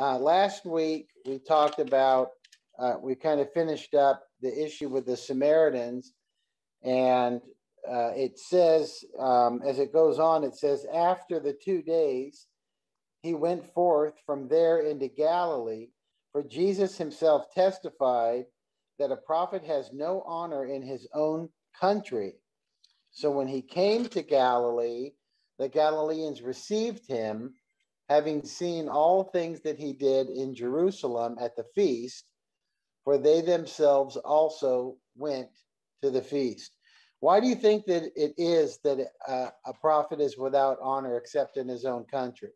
Uh, last week, we talked about, uh, we kind of finished up the issue with the Samaritans. And uh, it says, um, as it goes on, it says, after the two days, he went forth from there into Galilee, for Jesus himself testified that a prophet has no honor in his own country. So when he came to Galilee, the Galileans received him, having seen all things that he did in Jerusalem at the feast, for they themselves also went to the feast. Why do you think that it is that a, a prophet is without honor except in his own country?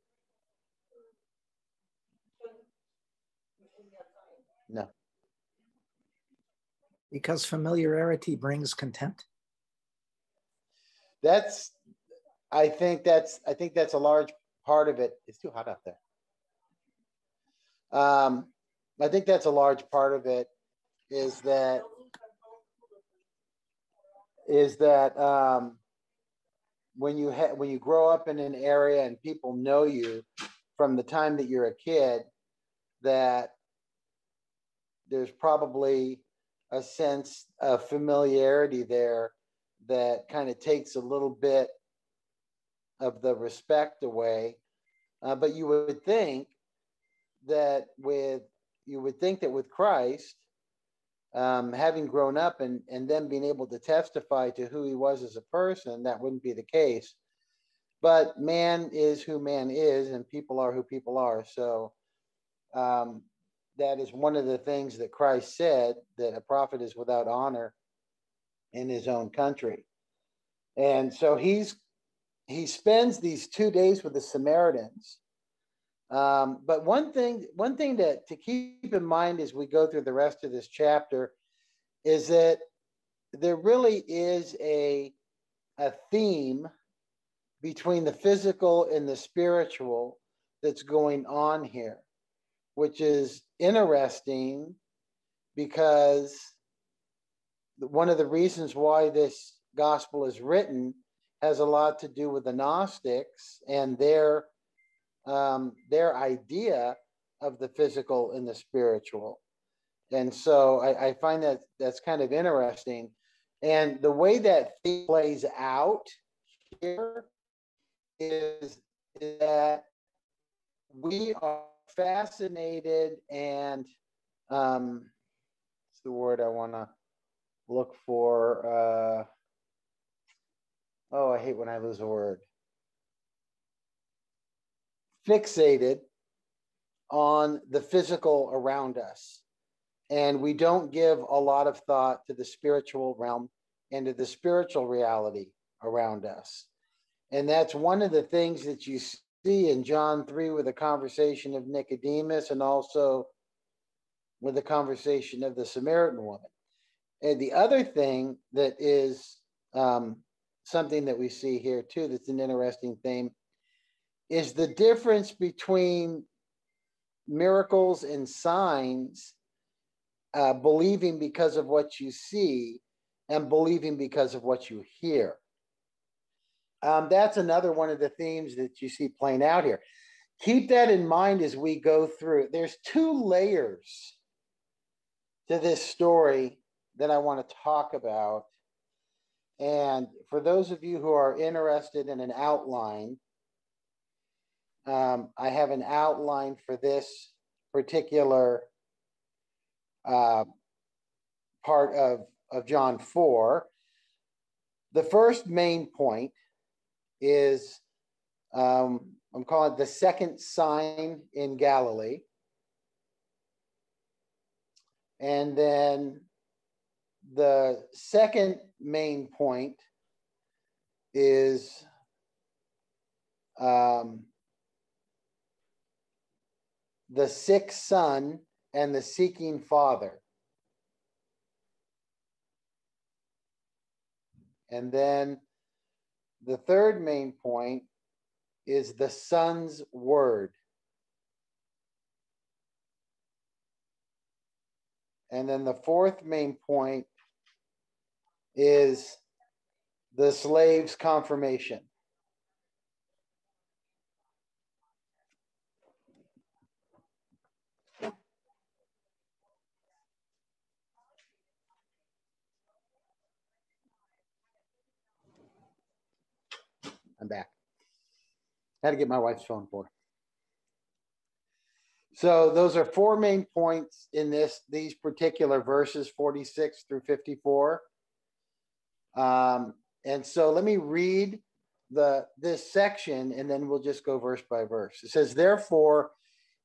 No. Because familiarity brings contempt. That's, I think that's, I think that's a large part of it. It's too hot out there. Um, I think that's a large part of it is that is that um, when you ha- when you grow up in an area and people know you from the time that you're a kid, that there's probably a sense of familiarity there that kind of takes a little bit of the respect away. Uh, but you would think that with you would think that with Christ, um, having grown up and and then being able to testify to who he was as a person, that wouldn't be the case. But man is who man is, and people are who people are. So um, that is one of the things that Christ said that a prophet is without honor in his own country. And so he's he spends these two days with the Samaritans. Um, but one thing, one thing to, to keep in mind as we go through the rest of this chapter is that there really is a, a theme between the physical and the spiritual that's going on here which is interesting because one of the reasons why this gospel is written has a lot to do with the Gnostics and their um, their idea of the physical and the spiritual. And so I, I find that that's kind of interesting. And the way that plays out here is, that we are fascinated and um, what's the word I want to look for? Uh, oh, I hate when I lose a word. Fixated on the physical around us. And we don't give a lot of thought to the spiritual realm and to the spiritual reality around us. And that's one of the things that you see in John 3 with the conversation of Nicodemus and also with the conversation of the Samaritan woman. And the other thing that is um, something that we see here too, that's an interesting thing, is the difference between miracles and signs, uh, believing because of what you see and believing because of what you hear. Um, that's another one of the themes that you see playing out here. Keep that in mind as we go through. There's two layers to this story that I want to talk about. And for those of you who are interested in an outline, um, I have an outline for this particular uh, part of, of John 4. The first main point is um, I'm calling it the second sign in Galilee. And then the second main point is um, the sick son and the seeking father. And then the third main point is the Son's word. And then the fourth main point is the slave's confirmation. I'm back. Had to get my wife's phone for. So those are four main points in this these particular verses 46 through 54. Um, and so let me read the this section and then we'll just go verse by verse. It says, Therefore,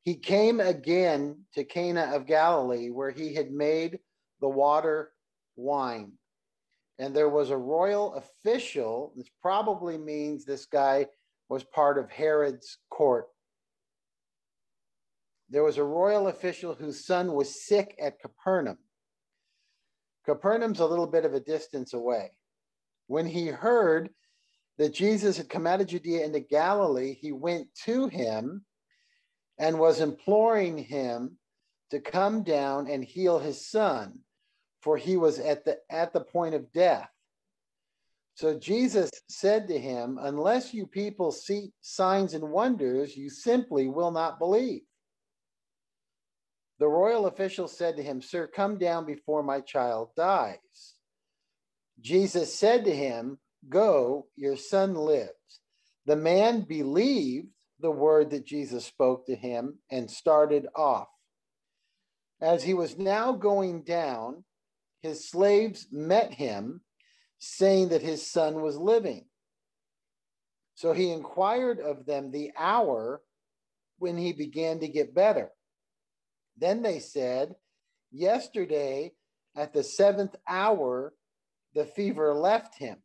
he came again to Cana of Galilee, where he had made the water wine. And there was a royal official. This probably means this guy was part of Herod's court. There was a royal official whose son was sick at Capernaum. Capernaum's a little bit of a distance away. When he heard that Jesus had come out of Judea into Galilee, he went to him and was imploring him to come down and heal his son, for he was at the at the point of death. So Jesus said to him, Unless you people see signs and wonders, you simply will not believe. The royal official said to him, Sir, come down before my child dies. Jesus said to him, Go, your son lives. The man believed the word that Jesus spoke to him and started off. As he was now going down, his slaves met him, saying that his son was living. So he inquired of them the hour when he began to get better. Then they said, Yesterday at the seventh hour, the fever left him.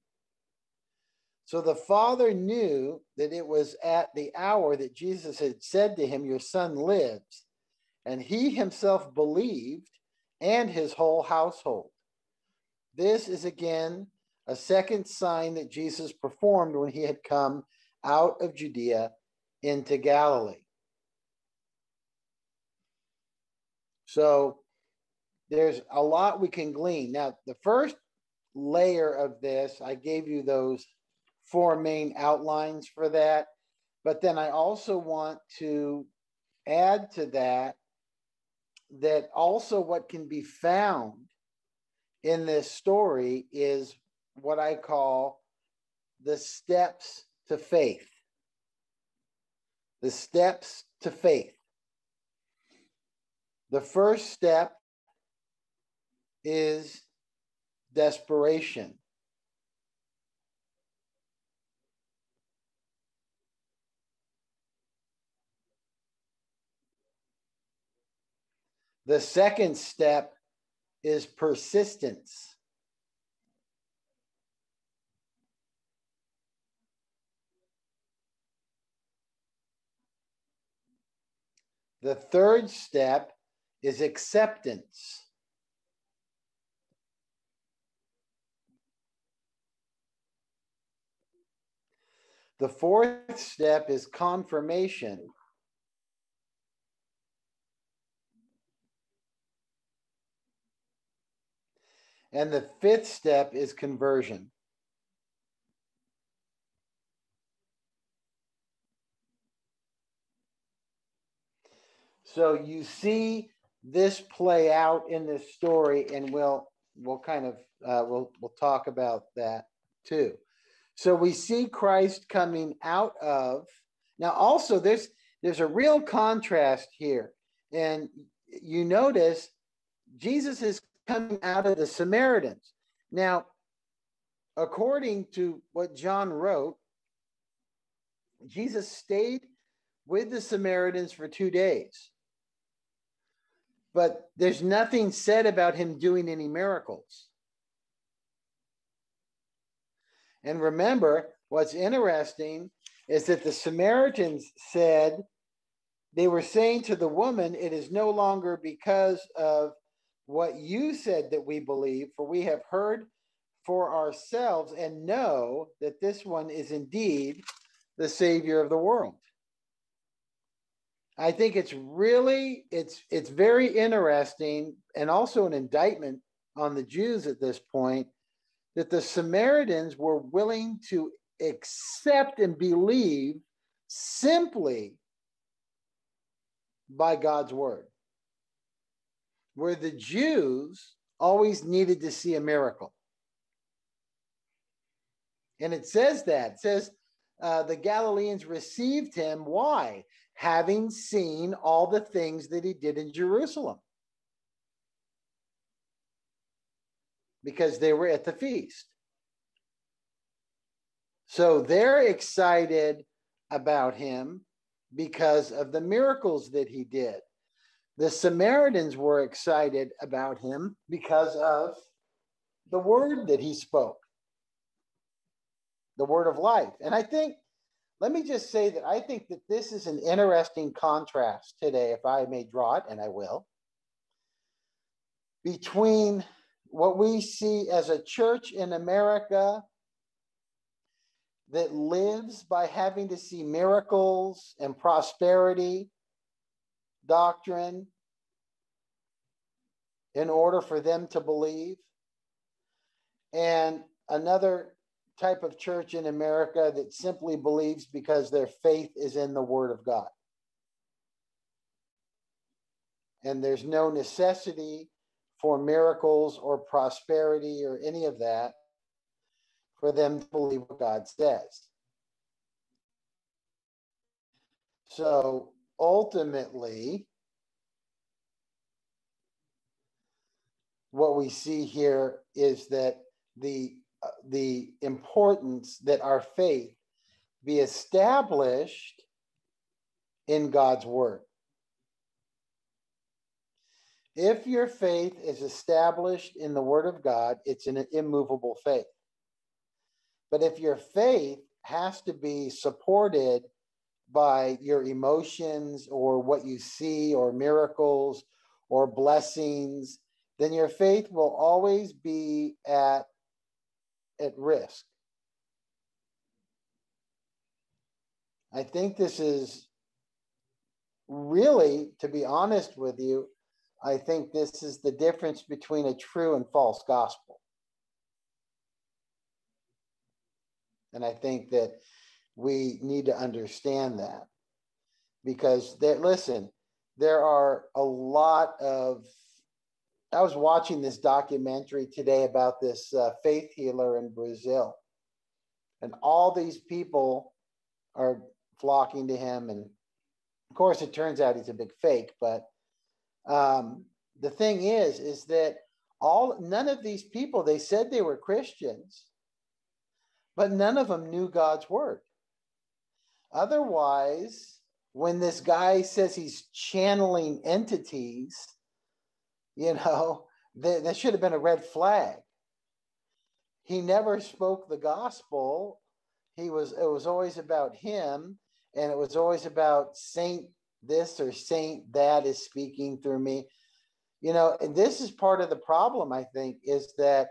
So the father knew that it was at the hour that Jesus had said to him, Your son lives. And he himself believed, and his whole household. This is again a second sign that Jesus performed when he had come out of Judea into Galilee. So there's a lot we can glean. Now, the first layer of this, I gave you those four main outlines for that. But then I also want to add to that that also what can be found in this story is what I call the steps to faith. The steps to faith. The first step is desperation. The second step is persistence. The third step is acceptance. The fourth step is confirmation. And the fifth step is conversion. So you see this play out in this story, and we'll we'll kind of uh, we'll we'll talk about that too. So we see Christ coming out of now. Also, there's there's a real contrast here, and you notice Jesus is coming out of the Samaritans. Now, according to what John wrote, Jesus stayed with the Samaritans for two days. But there's nothing said about him doing any miracles. And remember, what's interesting is that the Samaritans said, they were saying to the woman, It is no longer because of what you said that we believe, for we have heard for ourselves and know that this one is indeed the Savior of the world. I think it's really it's it's very interesting and also an indictment on the Jews at this point that the Samaritans were willing to accept and believe simply by God's word where the Jews always needed to see a miracle. And it says that. It says uh, the Galileans received him. Why? Having seen all the things that he did in Jerusalem. Because they were at the feast. So they're excited about him because of the miracles that he did. The Samaritans were excited about him because of the word that he spoke, the word of life. And I think, let me just say that I think that this is an interesting contrast today, if I may draw it, and I will, between what we see as a church in America that lives by having to see miracles and prosperity doctrine in order for them to believe. And another type of church in America that simply believes because their faith is in the Word of God. And there's no necessity for miracles or prosperity or any of that for them to believe what God says. So ultimately, what we see here is that the uh, the importance that our faith be established in God's word. If your faith is established in the word of God, it's an immovable faith. But if your faith has to be supported by your emotions or what you see or miracles or blessings, then your faith will always be at, at risk. I think this is really, to be honest with you, I think this is the difference between a true and false gospel. And I think that we need to understand that because there, listen, there are a lot of. I was watching this documentary today about this uh, faith healer in Brazil, and all these people are flocking to him. And of course, it turns out he's a big fake. But um, the thing is, is that all none of these people they said they were Christians, but none of them knew God's word. Otherwise, when this guy says he's channeling entities, you know, that, that should have been a red flag. He never spoke the gospel. He was it was always about him, and it was always about Saint this or Saint that is speaking through me. You know, and this is part of the problem, I think, is that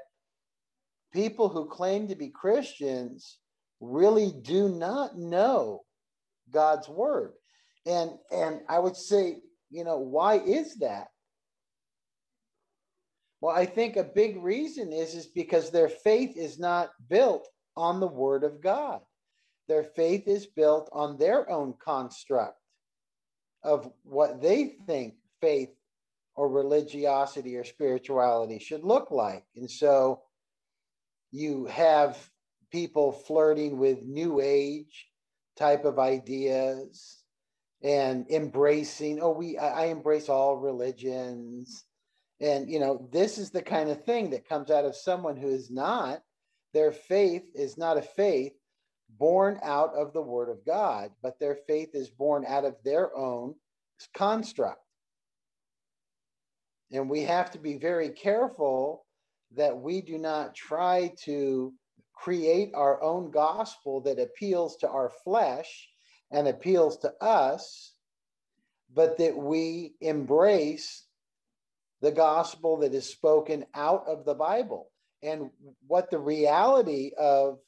people who claim to be Christians really do not know God's word. And and I would say, you know, why is that? Well, I think a big reason is is because their faith is not built on the word of God. Their faith is built on their own construct of what they think faith or religiosity or spirituality should look like. And so you have people flirting with new age type of ideas and embracing oh we I, embrace all religions and you know this is the kind of thing that comes out of someone who is not their faith is not a faith born out of the word of god but their faith is born out of their own construct. And we have to be very careful that we do not try to create our own gospel that appeals to our flesh and appeals to us, but that we embrace the gospel that is spoken out of the Bible. And what the reality of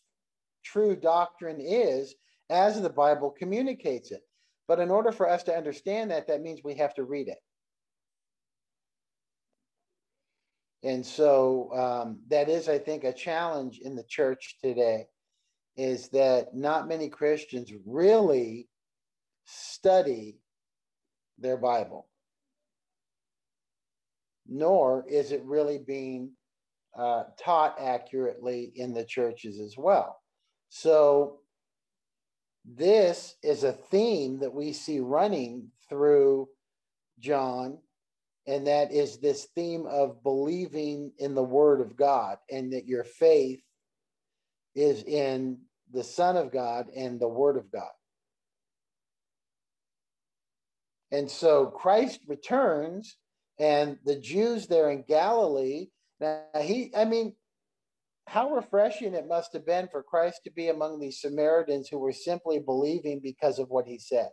true doctrine is as the Bible communicates it. But in order for us to understand that, that means we have to read it. And so um, that is, I think, a challenge in the church today is that not many Christians really study their Bible, nor is it really being uh, taught accurately in the churches as well. So this is a theme that we see running through John, and that is this theme of believing in the Word of God and that your faith is in the Son of God and the Word of God. And so Christ returns, and the Jews there in Galilee. Now, he, I mean, how refreshing it must have been for Christ to be among these Samaritans who were simply believing because of what he said.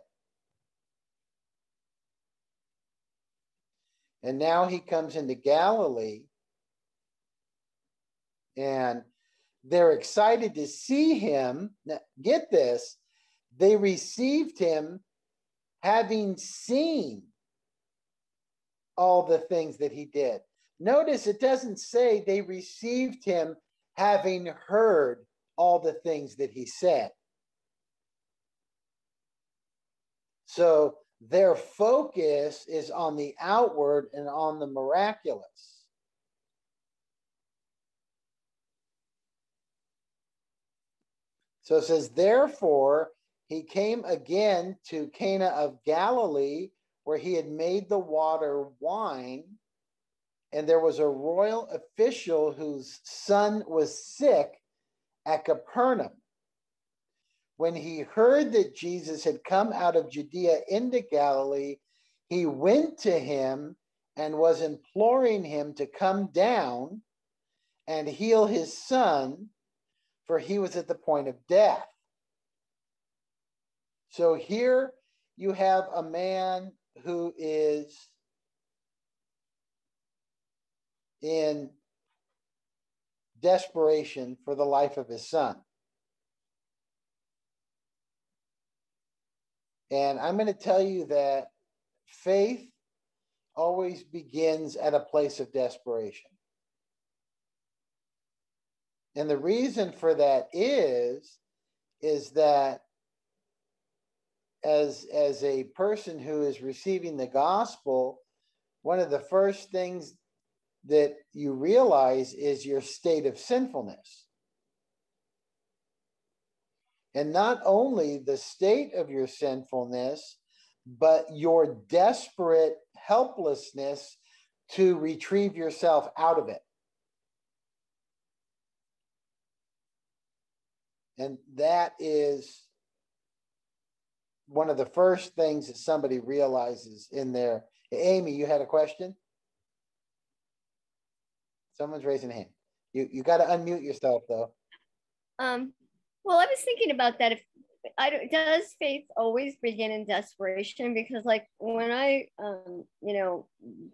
And now he comes into Galilee and they're excited to see him. Now, get this, they received him having seen all the things that he did. Notice it doesn't say they received him having heard all the things that he said. So their focus is on the outward and on the miraculous. So it says, therefore, he came again to Cana of Galilee, where he had made the water wine and there was a royal official whose son was sick at Capernaum. When he heard that Jesus had come out of Judea into Galilee, he went to him and was imploring him to come down and heal his son, for he was at the point of death. So here you have a man who is in desperation for the life of his son. And I'm going to tell you that faith always begins at a place of desperation. And the reason for that is is that as as a person who is receiving the gospel, one of the first things that you realize is your state of sinfulness. And not only the state of your sinfulness, but your desperate helplessness to retrieve yourself out of it. And that is one of the first things that somebody realizes in there. Amy, you had a question? Someone's raising a hand. You you got to unmute yourself though. Um. Well, I was thinking about that. If I don't, does faith always begin in desperation? Because like when I um you know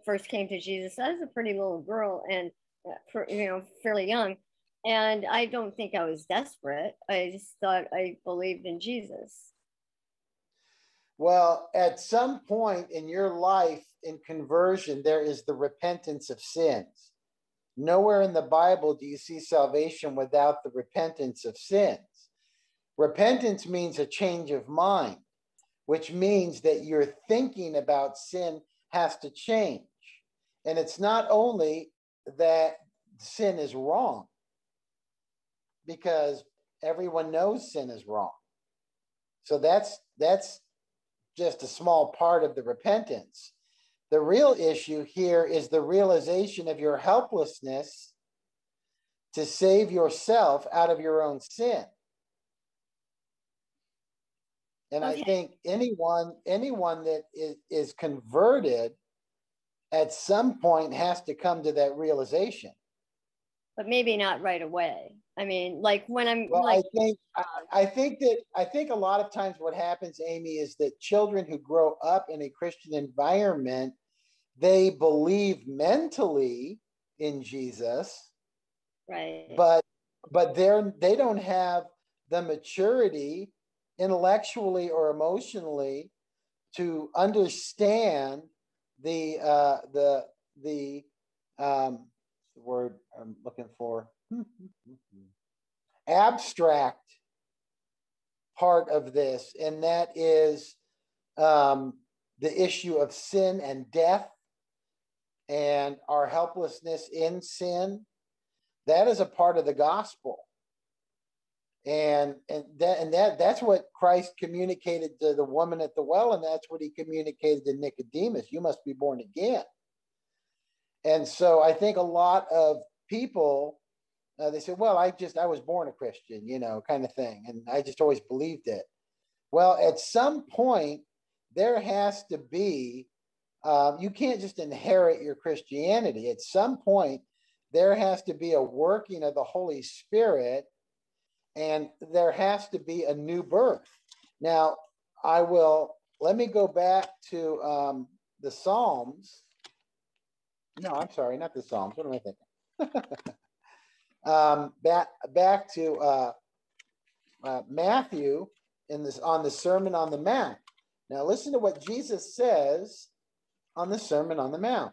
first came to Jesus, I was a pretty little girl and uh, for, you know fairly young, and I don't think I was desperate. I just thought I believed in Jesus. Well, at some point in your life in conversion, there is the repentance of sins. Nowhere in the Bible do you see salvation without the repentance of sins. Repentance means a change of mind, which means that your thinking about sin has to change. And it's not only that sin is wrong, because everyone knows sin is wrong. So that's that's just a small part of the repentance. The real issue here is the realization of your helplessness to save yourself out of your own sin. And okay. I think anyone anyone that is, is converted at some point has to come to that realization. But maybe not right away. I mean, like when I'm well, like I think I, um, I think that I think a lot of times what happens, Amy, is that children who grow up in a Christian environment they believe mentally in Jesus, right? But but they're they don't have the maturity intellectually or emotionally to understand the uh, the the um, the word I'm looking for abstract part of this, and that is um, the issue of sin and death and our helplessness in sin, that is a part of the gospel. and and that and that that's what Christ communicated to the woman at the well, and that's what he communicated to Nicodemus. You must be born again. And so I think a lot of people uh, they say, "Well, I just I was born a Christian," you know, kind of thing, and I just always believed it. Well, at some point, there has to be. Um, you can't just inherit your Christianity. At some point, there has to be a working of the Holy Spirit and there has to be a new birth. Now, I will let me go back to um, the Psalms. No, I'm sorry, not the Psalms. What am I thinking? um, back back to uh, uh, Matthew in this on the Sermon on the Mount. Now, listen to what Jesus says on the Sermon on the Mount.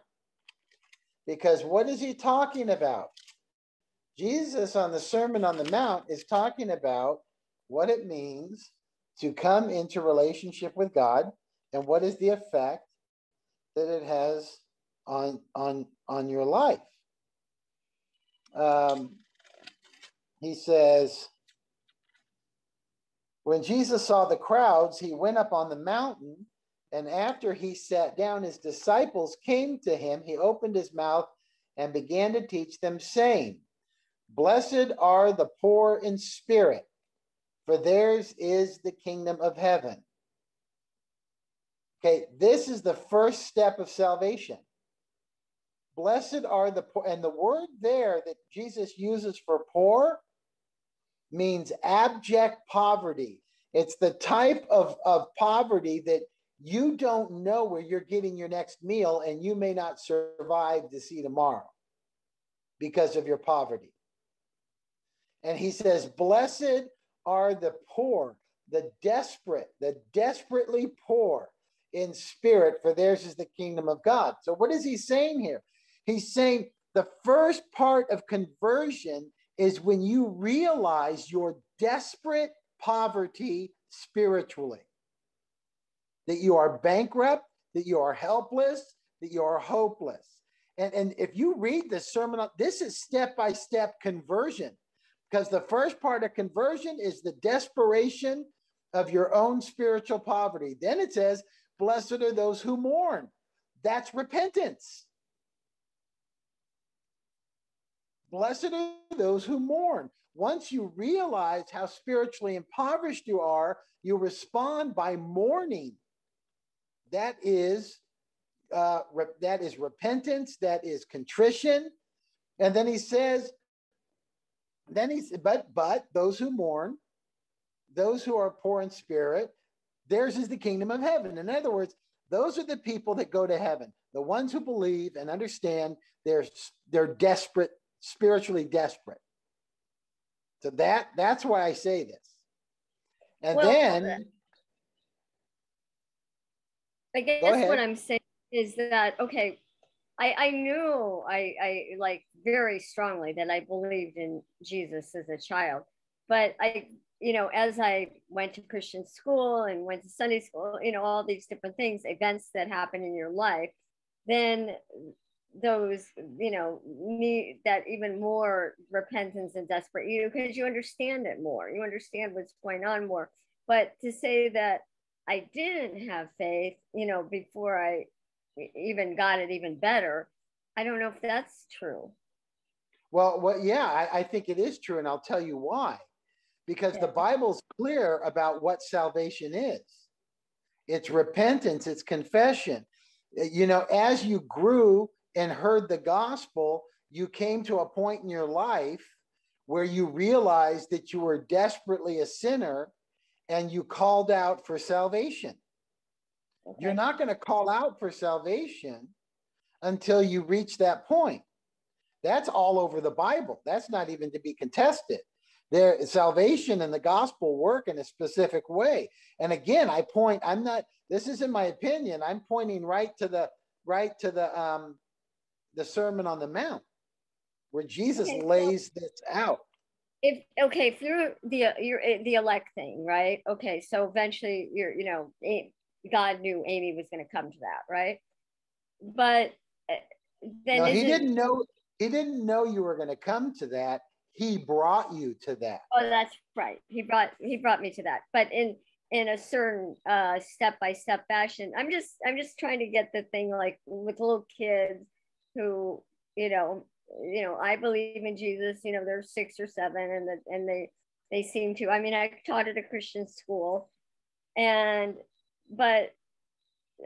Because what is he talking about? Jesus on the Sermon on the Mount is talking about what it means to come into relationship with God and what is the effect that it has on on on your life. Um, he says, when Jesus saw the crowds, he went up on the mountain, and after he sat down, his disciples came to him. He opened his mouth and began to teach them, saying, Blessed are the poor in spirit, for theirs is the kingdom of heaven. Okay, this is the first step of salvation. Blessed are the poor, and the word there that Jesus uses for poor means abject poverty. It's the type of, of poverty that you don't know where you're getting your next meal and you may not survive to see tomorrow because of your poverty. And he says, Blessed are the poor, the desperate, the desperately poor in spirit, for theirs is the kingdom of God. So, what is he saying here? He's saying the first part of conversion is when you realize your desperate poverty spiritually, that you are bankrupt, that you are helpless, that you are hopeless. And, and if you read the sermon, this is step by step conversion. Because the first part of conversion is the desperation of your own spiritual poverty. Then it says, Blessed are those who mourn. That's repentance. Blessed are those who mourn. Once you realize how spiritually impoverished you are, you respond by mourning. That is uh, re- that is repentance. That is contrition. And then he says, then he said, but but those who mourn, those who are poor in spirit, theirs is the kingdom of heaven. In other words, those are the people that go to heaven. The ones who believe and understand they're they're desperate, spiritually desperate. So that that's why I say this. And well, then I guess what I'm saying is that okay, I, I knew I, I like very strongly that I believed in Jesus as a child. But I, you know, as I went to Christian school and went to Sunday school, you know, all these different things, events that happen in your life, then those, you know, need that even more repentance and desperate you because you understand it more. You understand what's going on more. But to say that I didn't have faith, you know, before I even got it even better. I don't know if that's true. Well, well, yeah, I, I think it is true, and I'll tell you why. Because yeah. the Bible's clear about what salvation is. It's repentance, it's confession. Uh, you know, as you grew and heard the gospel, you came to a point in your life where you realized that you were desperately a sinner and you called out for salvation. Okay. You're not going to call out for salvation until you reach that point. That's all over the Bible. That's not even to be contested. There, salvation and the gospel work in a specific way. And again, I point. I'm not. This isn't my opinion. I'm pointing right to the right to the um, the Sermon on the Mount, where Jesus okay, lays this out. If okay, through the you're the elect thing, right? Okay, so eventually you're you know God knew Amy was going to come to that, right? But uh, then no, he didn't know. He didn't know you were going to come to that. he brought you to that. Oh, that's right. He brought he brought me to that. But in in a certain uh step by step fashion. I'm just I'm just trying to get the thing like with little kids who, you know, you know, I believe in Jesus, you know, they're six or seven and the, and they they seem to. I mean, I taught at a Christian school and but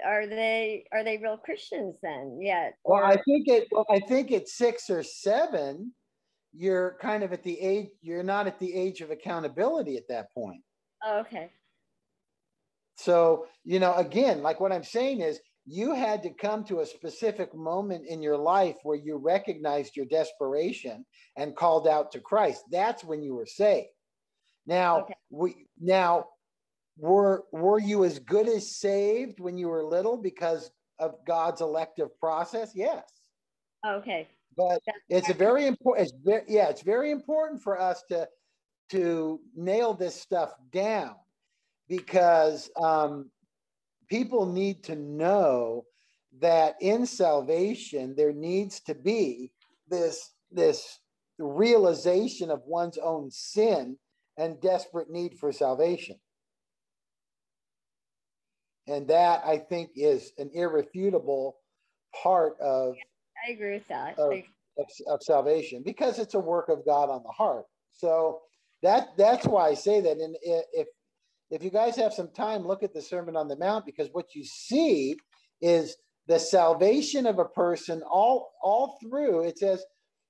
are they are they real Christians then yet? Well, I think it well, I think at six or seven, you're kind of at the age you're not at the age of accountability at that point. Oh, okay. So, you know, again, like what I'm saying is you had to come to a specific moment in your life where you recognized your desperation and called out to Christ. That's when you were saved. Now, okay. we now were were you as good as saved when you were little because of God's elective process? Yes. Okay. But That's it's a very important. It's very, yeah, it's very important for us to to nail this stuff down because um, people need to know that in salvation there needs to be this this realization of one's own sin and desperate need for salvation. And that i think is an irrefutable part of i agree with that. of, of, of salvation because it's a work of god on the heart. So that that's why i say that and if if you guys have some time, look at the Sermon on the Mount because what you see is the salvation of a person all all through. It says,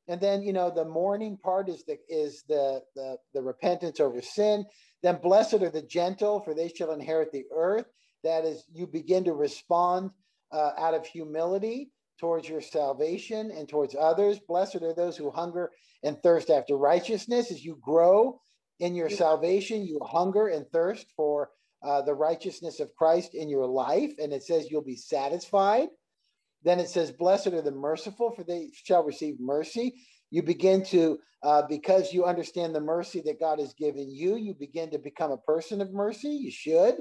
and then you know the mourning part is the is the the, the repentance over sin. Then blessed are the gentle, for they shall inherit the earth. That is, you begin to respond uh, out of humility towards your salvation and towards others. Blessed are those who hunger and thirst after righteousness as you grow in your salvation, you hunger and thirst for uh, the righteousness of Christ in your life, and it says you'll be satisfied. Then it says, Blessed are the merciful, for they shall receive mercy. You begin to, uh, because you understand the mercy that God has given you, you begin to become a person of mercy. You should.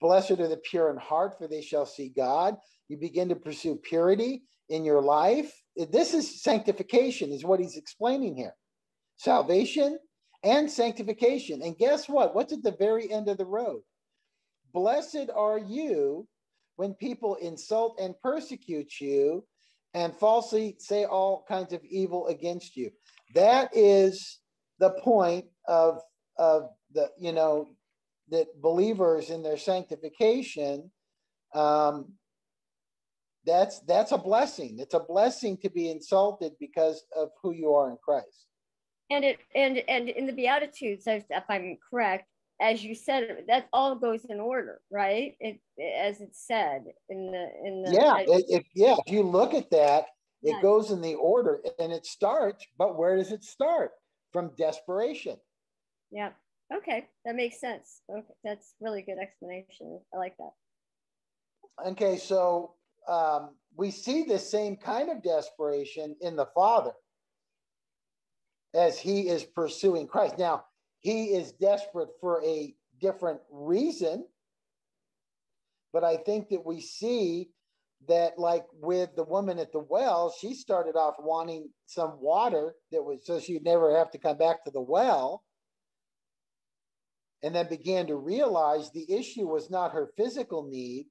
Blessed are the pure in heart, for they shall see God. You begin to pursue purity in your life. This is sanctification, is what he's explaining here. Salvation, and sanctification. And guess what? What's at the very end of the road? Blessed are you when people insult and persecute you and falsely say all kinds of evil against you. That is the point of, of the, you know, that believers in their sanctification, um, that's that's a blessing. It's a blessing to be insulted because of who you are in Christ and it and and in the beatitudes if i'm correct as you said that all goes in order right? It as it said in the in the yeah if yeah if you look at that it yeah. goes in the order and it starts but where does it start? From desperation. Yeah okay that makes sense. Okay that's really good explanation. I like that. Okay so um, we see the same kind of desperation in the father as he is pursuing Christ. Now, he is desperate for a different reason, but I think that we see that, like with the woman at the well, she started off wanting some water that was so she'd never have to come back to the well. And then began to realize the issue was not her physical need,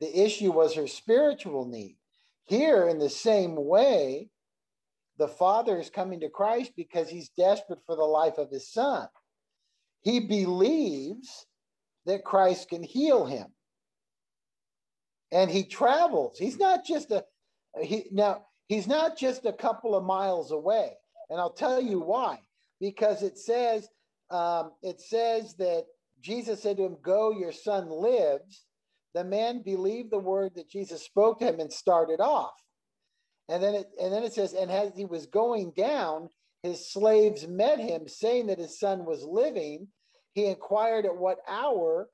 the issue was her spiritual need. Here, in the same way, the father is coming to Christ because he's desperate for the life of his son. He believes that Christ can heal him. And he travels. He's not just a he now he's not just a couple of miles away. And I'll tell you why. Because it says um, it says that Jesus said to him, Go, your son lives. The man believed the word that Jesus spoke to him and started off. And then it and then it says, and as he was going down, his slaves met him, saying that his son was living. He inquired at what hour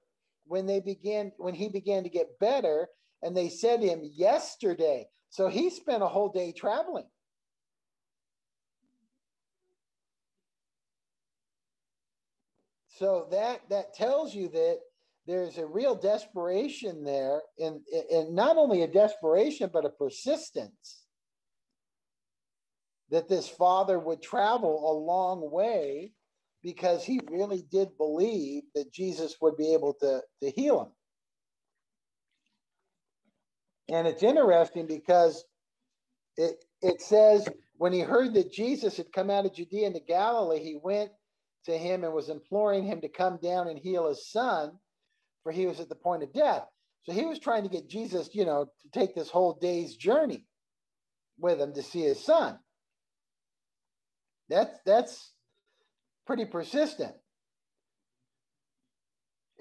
when they began when he began to get better, and they said to him, Yesterday. So he spent a whole day traveling. So that that tells you that there's a real desperation there, and, and not only a desperation, but a persistence that this father would travel a long way because he really did believe that Jesus would be able to, to heal him. And it's interesting because it, it says when he heard that Jesus had come out of Judea into Galilee, he went to him and was imploring him to come down and heal his son, for he was at the point of death. So he was trying to get Jesus, you know, to take this whole day's journey with him to see his son. That's that's pretty persistent.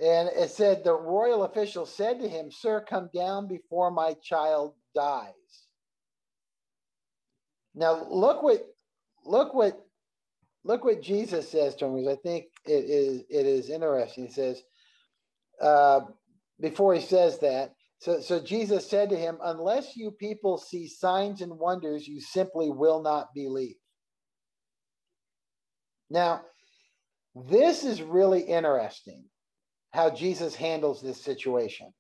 And it said the royal official said to him, Sir, come down before my child dies. Now look what look what look what Jesus says to him, because I think it is it is interesting. He says, uh, before he says that, so, so Jesus said to him, Unless you people see signs and wonders, you simply will not believe. Now, this is really interesting how Jesus handles this situation.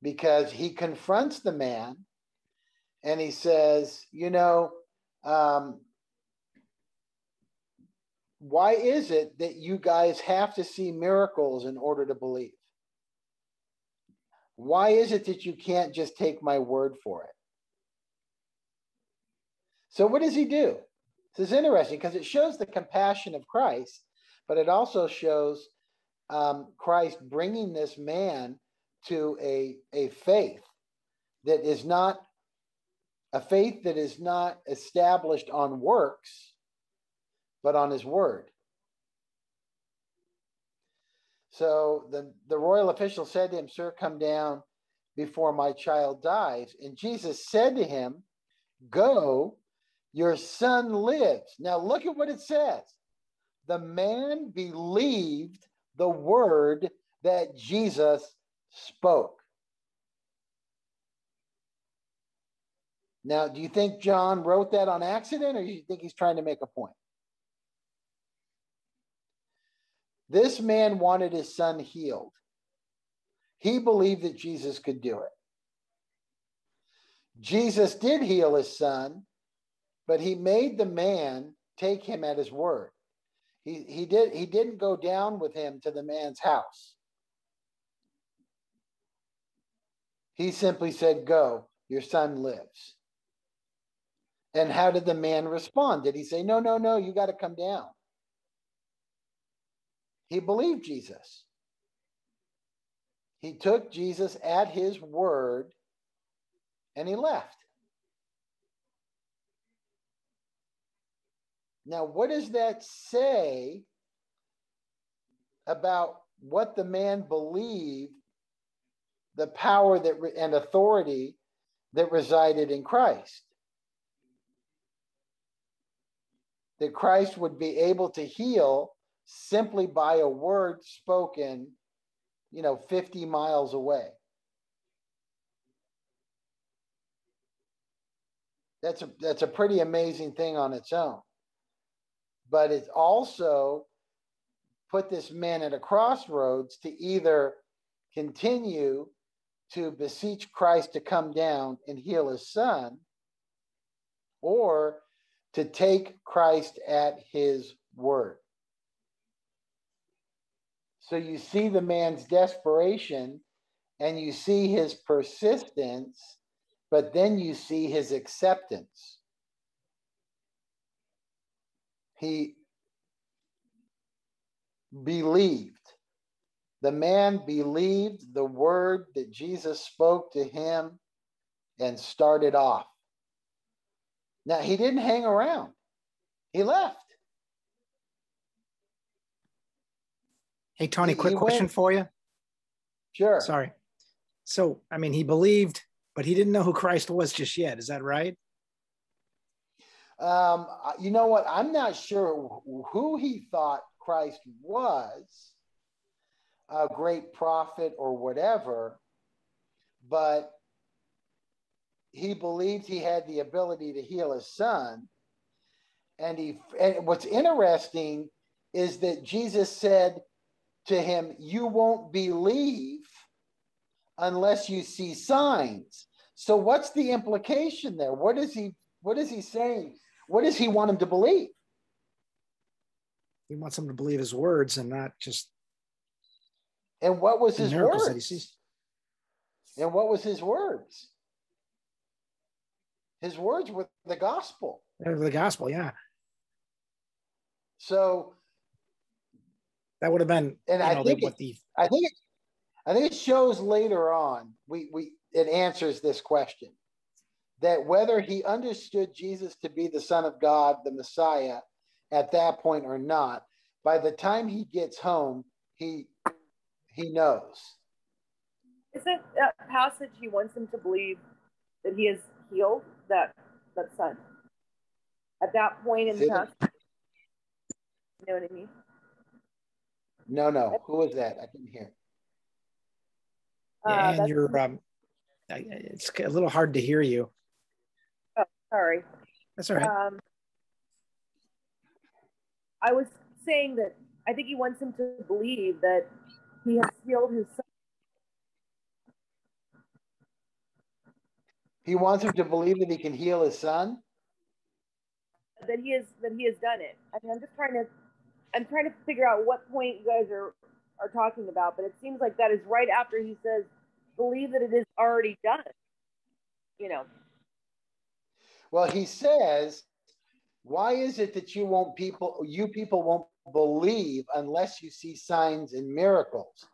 Because he confronts the man and he says, You know, um, why is it that you guys have to see miracles in order to believe? Why is it that you can't just take my word for it? So, what does he do? This is interesting because it shows the compassion of Christ, but it also shows um, Christ bringing this man to a, a faith that is not a faith that is not established on works, but on his word. So the, the royal official said to him, Sir, come down before my child dies. And Jesus said to him, Go, your son lives. Now look at what it says. The man believed the word that Jesus spoke. Now, do you think John wrote that on accident or do you think he's trying to make a point? This man wanted his son healed. He believed that Jesus could do it. Jesus did heal his son, but he made the man take him at his word. He, he, did, he didn't go down with him to the man's house. He simply said, Go, your son lives. And how did the man respond? Did he say, No, no, no, you got to come down? He believed Jesus. He took Jesus at his word and he left. Now, what does that say about what the man believed, the power that and authority that resided in Christ? That Christ would be able to heal simply by a word spoken, you know, 50 miles away. That's a that's a pretty amazing thing on its own. But it also put this man at a crossroads to either continue to beseech Christ to come down and heal his son, or to take Christ at his word. So you see the man's desperation and you see his persistence, but then you see his acceptance. He believed. The man believed the word that Jesus spoke to him and started off. Now, he didn't hang around, he left. Hey, Tony, quick question went. for you. Sure. Sorry. So, I mean, he believed, but he didn't know who Christ was just yet. Is that right? Um, you know what? I'm not sure who he thought Christ was, a great prophet or whatever, but he believed he had the ability to heal his son. And he and what's interesting is that Jesus said, to him, You won't believe unless you see signs. So what's the implication there? What is he what is he saying? What does he want him to believe? He wants him to believe his words and not just And what was his miracles that he words? And what was his words? His words were the gospel. The gospel, yeah. So That would have been And I know, think the, it- the I think it, I think it shows later on we we it answers this question that whether he understood Jesus to be the Son of God, the Messiah, at that point or not, by the time he gets home, he he knows. Isn't that passage he wants him to believe that he is healed that that son? At that point in the Say that- passage, you know what I mean? No, no. Who was that? I didn't hear. Uh, and you're um I- it's a little hard to hear you. Sorry. That's all right. Um, I was saying that I think he wants him to believe that he has healed his son. He wants him to believe that he can heal his son. That he is that he has done it. I mean, I'm just trying to I'm trying to figure out what point you guys are are talking about, but it seems like that is right after he says, "Believe that it is already done." You know. Well, he says, "Why is it that you won't people you people won't believe unless you see signs and miracles?"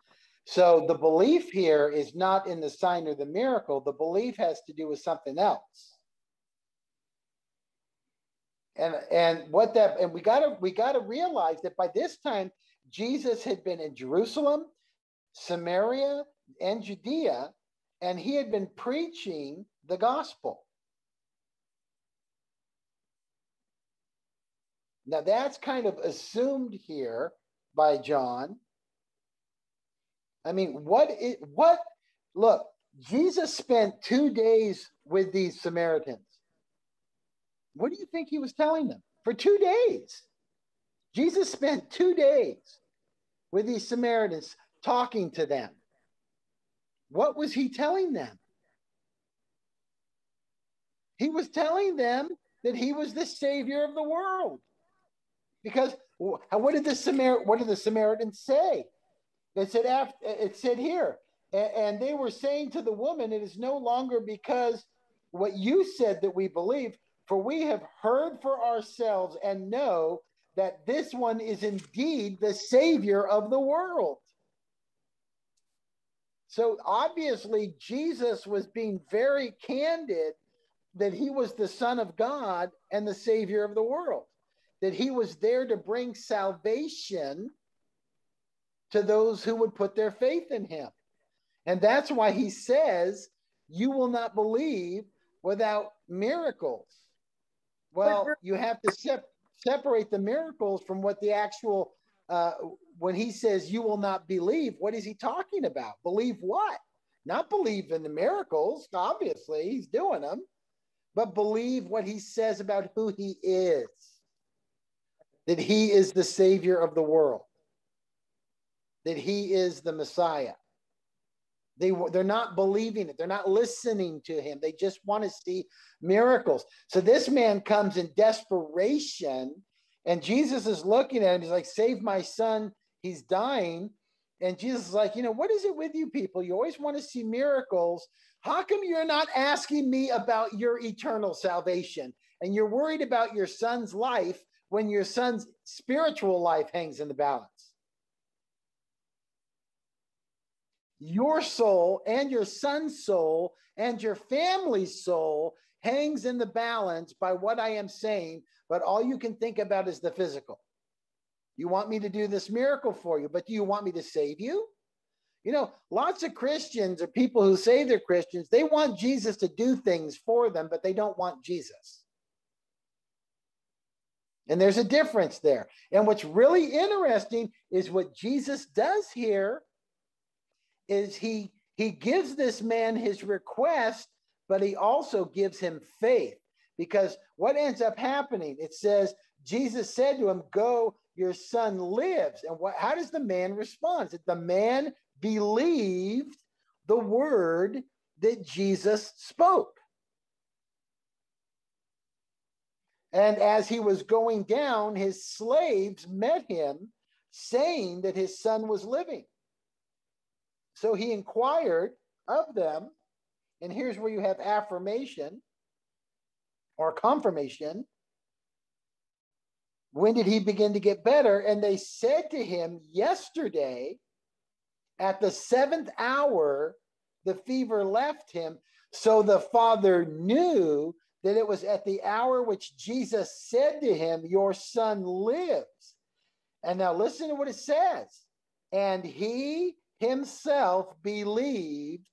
So the belief here is not in the sign or the miracle. The belief has to do with something else. And and what that and we got to we got to realize that by this time Jesus had been in Jerusalem, Samaria, and Judea, and he had been preaching the gospel. Now that's kind of assumed here by John. I mean, what it what look, Jesus spent 2 days with these Samaritans. What do you think he was telling them? For 2 days. Jesus spent 2 days with these Samaritans talking to them. What was he telling them? He was telling them that he was the savior of the world. Because what did the Samar- what did the Samaritans say? They said after it said here, and they were saying to the woman, "It is no longer because what you said that we believe, for we have heard for ourselves and know that this one is indeed the Savior of the world." So obviously, Jesus was being very candid that he was the Son of God and the Savior of the world, that he was there to bring salvation to those who would put their faith in him. And that's why he says, You will not believe without miracles. Well, you have to sep- separate the miracles from what the actual, uh, when he says, You will not believe, what is he talking about? Believe what? Not believe in the miracles, obviously, he's doing them, but believe what he says about who he is that he is the savior of the world that he is the messiah. They they're not believing it. They're not listening to him. They just want to see miracles. So this man comes in desperation and jesus is looking at him. He's like save my son. He's dying. And jesus is like you know what is it with you people? You always want to see miracles. How come you're not asking me about your eternal salvation? And you're worried about your son's life when your son's spiritual life hangs in the balance your soul and your son's soul and your family's soul hangs in the balance by what I am saying, but all you can think about is the physical. You want me to do this miracle for you, but do you want me to save you? You know, lots of Christians or people who say they're Christians, they want Jesus to do things for them, but they don't want Jesus. And there's a difference there. And what's really interesting is what Jesus does here is he he gives this man his request but he also gives him faith because what ends up happening it says jesus said to him go your son lives and what how does the man respond that the man believed the word that Jesus spoke. And as he was going down, his slaves met him, saying that his son was living. So he inquired of them, and here's where you have affirmation or confirmation. When did he begin to get better? And they said to him, Yesterday, at the seventh hour, the fever left him. So the father knew that it was at the hour which Jesus said to him, Your son lives. And now listen to what it says. And he himself believed,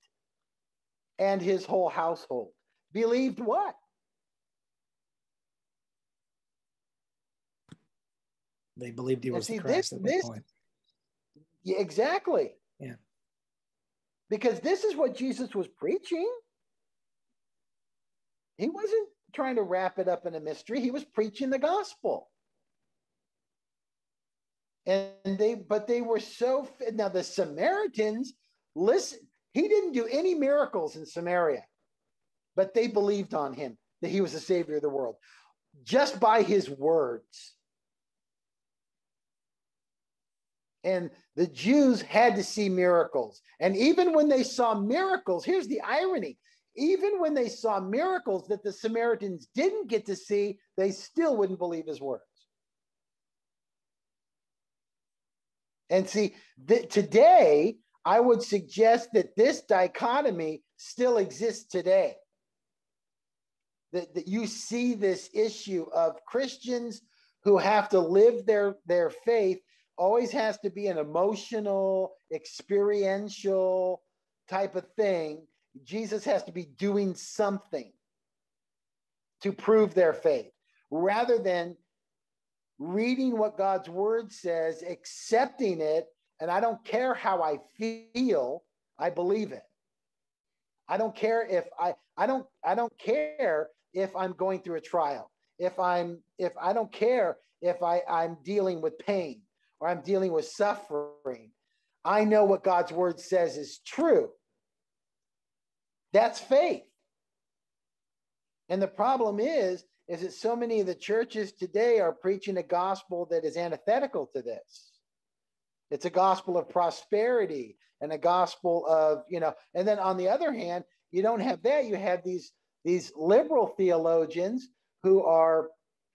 and his whole household. Believed what? They believed he was see, the Christ this- at that this- point. Yeah, exactly. Yeah. Because this is what Jesus was preaching. He wasn't trying to wrap it up in a mystery. He was preaching the gospel. And they, but they were so, now the Samaritans, listen, he didn't do any miracles in Samaria, but they believed on him that he was the savior of the world just by his words. And the Jews had to see miracles. And even when they saw miracles, here's the irony even when they saw miracles that the Samaritans didn't get to see, they still wouldn't believe his words. And see, th- today, I would suggest that this dichotomy still exists today. That, that you see this issue of Christians who have to live their, their faith always has to be an emotional, experiential type of thing. Jesus has to be doing something to prove their faith rather than reading what God's word says, accepting it, and I don't care how I feel, I believe it. I don't care if I I don't I don't care if I'm going through a trial. If I'm if I don't care if I I'm dealing with pain or I'm dealing with suffering. I know what God's word says is true. That's faith. And the problem is, is that so many of the churches today are preaching a gospel that is antithetical to this. It's a gospel of prosperity and a gospel of, you know, and then on the other hand, you don't have that. You have these these liberal theologians who are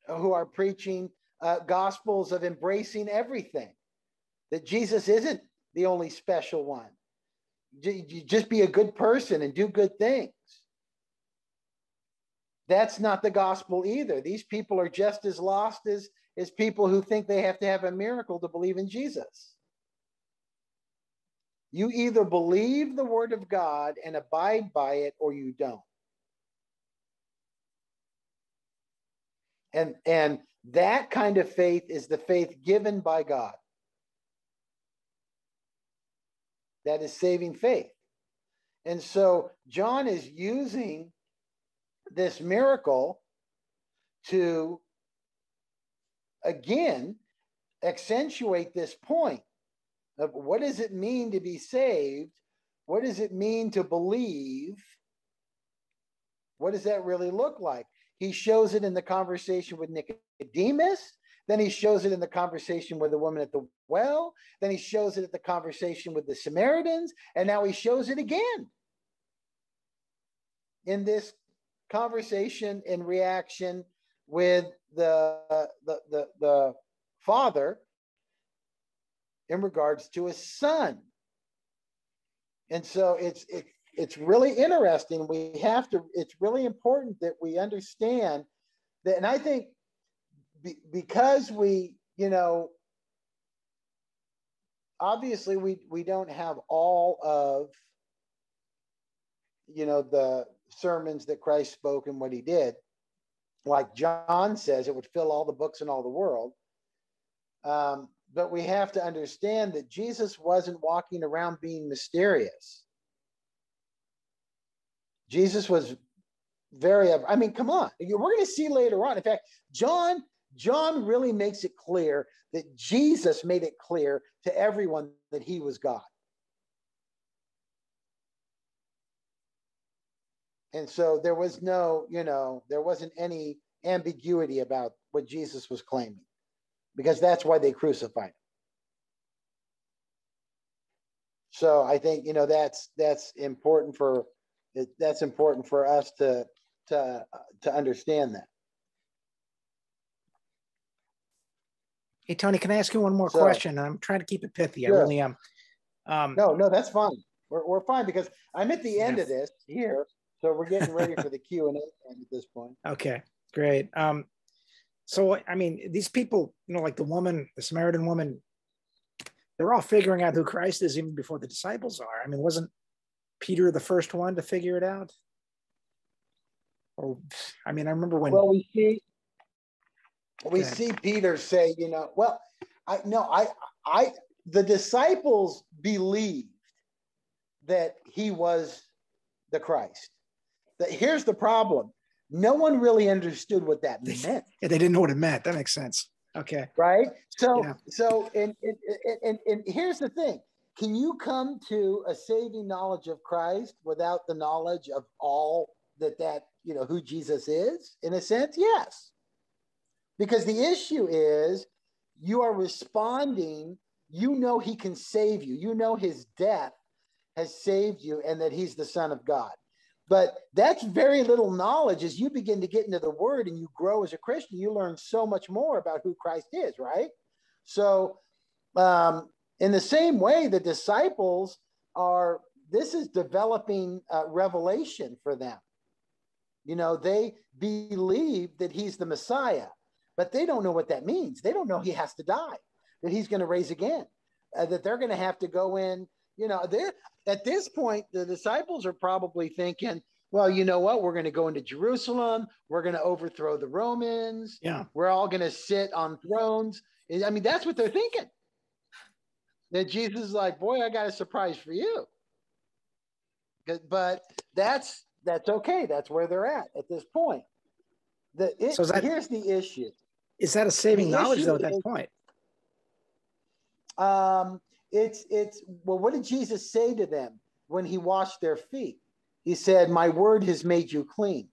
who are preaching uh, gospels of embracing everything. That Jesus isn't the only special one. Just be a good person and do good things. That's not the gospel either. These people are just as lost as, as people who think they have to have a miracle to believe in Jesus. You either believe the word of God and abide by it or you don't. And, and that kind of faith is the faith given by God. That is saving faith. And so John is using this miracle to again accentuate this point of what does it mean to be saved? What does it mean to believe? What does that really look like? He shows it in the conversation with Nicodemus. Then he shows it in the conversation with the woman at the well. Then he shows it at the conversation with the Samaritans. And now he shows it again in this conversation and reaction with the, the, the, the father in regards to his son. And so it's it, it's really interesting. We have to. It's really important that we understand that. And I think be, because we, you know, obviously we we don't have all of, you know, the sermons that Christ spoke and what he did. Like John says, it would fill all the books in all the world. Um, but we have to understand that Jesus wasn't walking around being mysterious. Jesus was very, I mean, come on. We're going to see later on. In fact, John, John really makes it clear that Jesus made it clear to everyone that he was God. And so there was no, you know, there wasn't any ambiguity about what Jesus was claiming because that's why they crucified him. So I think, you know, that's that's important for that's important for us to to to understand that. Hey Tony, can I ask you one more So- question? I'm trying to keep it pithy. I really am. Um, No, no, that's fine. We're, we're fine because I'm at the end Yeah. of this here. So we're getting ready for the Q and A at this point. Okay, great. Um, so I mean, these people, you know, like the woman, the Samaritan woman, they're all figuring out who Christ is even before the disciples are. I mean, wasn't Peter the first one to figure it out? Or, I mean, I remember when. Well, we see we see Peter say, you know, well, I no, I I the disciples believed that he was the Christ. That here's the problem. No one really understood what that meant. Yeah, they didn't know what it meant. That makes sense. Okay. right so Yeah. so and, and and and and here's the thing can you come to a saving knowledge of christ without the knowledge of all that that you know who jesus is in a sense yes because the issue is you are responding you know he can save you you know his death has saved you and that he's the son of god but that's very little knowledge as you begin to get into the word and you grow as a Christian, you learn so much more about who Christ is, right? So, um, in the same way, the disciples are, this is developing uh, revelation for them. You know, they believe that he's the Messiah, but they don't know what that means. They don't know he has to die, that he's going to raise again, uh, that they're going to have to go in. You know, they're at this point, the disciples are probably thinking, well, you know what? We're going to go into Jerusalem. We're going to overthrow the Romans. Yeah. We're all going to sit on thrones. I mean, that's what they're thinking. That Jesus is like, boy, I got a surprise for you. But- that's that's okay. That's where they're at at this point. The it, So that- here's the issue. Is that a saving knowledge though at that is- point? Um, it's it's well, what did Jesus say to them when he washed their feet? He said, "My word has made you clean."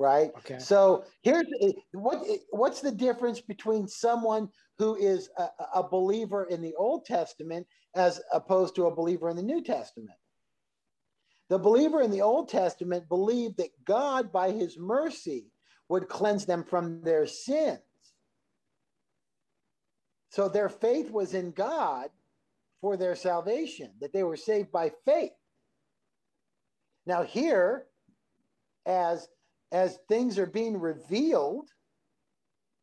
Right. Okay. So here's what what's the difference between someone who is a, a believer in the Old Testament as opposed to a believer in the New Testament? The believer in the Old Testament believed that God, by his mercy, would cleanse them from their sins. So their faith was in God for their salvation, that they were saved by faith. Now, here, as as things are being revealed,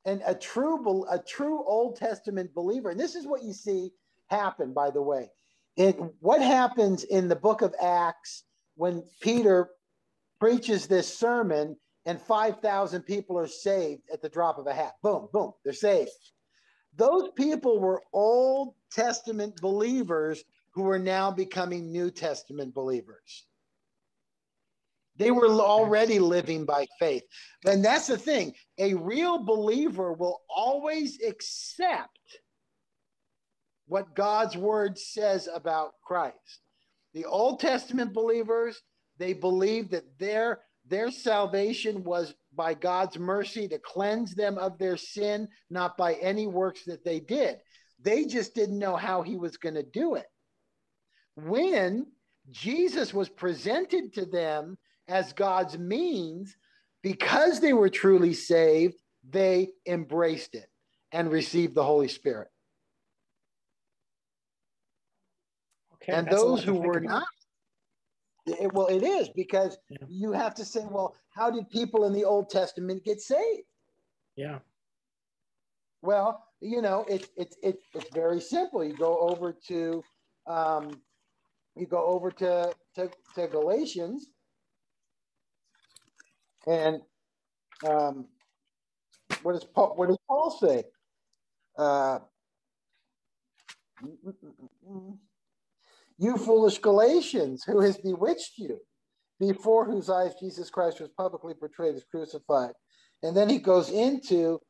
and a true a true Old Testament believer, and this is what you see happen, by the way. It, what happens in the book of Acts when Peter preaches this sermon and 5,000 people are saved at the drop of a hat? Boom, boom, they're saved. Those people were Old Testament believers who are now becoming New Testament believers. They were already living by faith. And that's the thing a real believer will always accept what God's word says about Christ. The Old Testament believers, they believed that their their salvation was by God's mercy to cleanse them of their sin, not by any works that they did. They just didn't know how he was going to do it. When Jesus was presented to them as God's means, because they were truly saved, they embraced it and received the Holy Spirit. Okay. and that's a lot those who were about. not it, well it is because Yeah. you have to say well how did people in the old testament get saved Yeah. well you know it's it's it's it's very simple you go over to um you go over to to, to galatians and um what does paul what does paul say uh You foolish Galatians, who has bewitched you, before whose eyes Jesus Christ was publicly portrayed as crucified. And then he goes into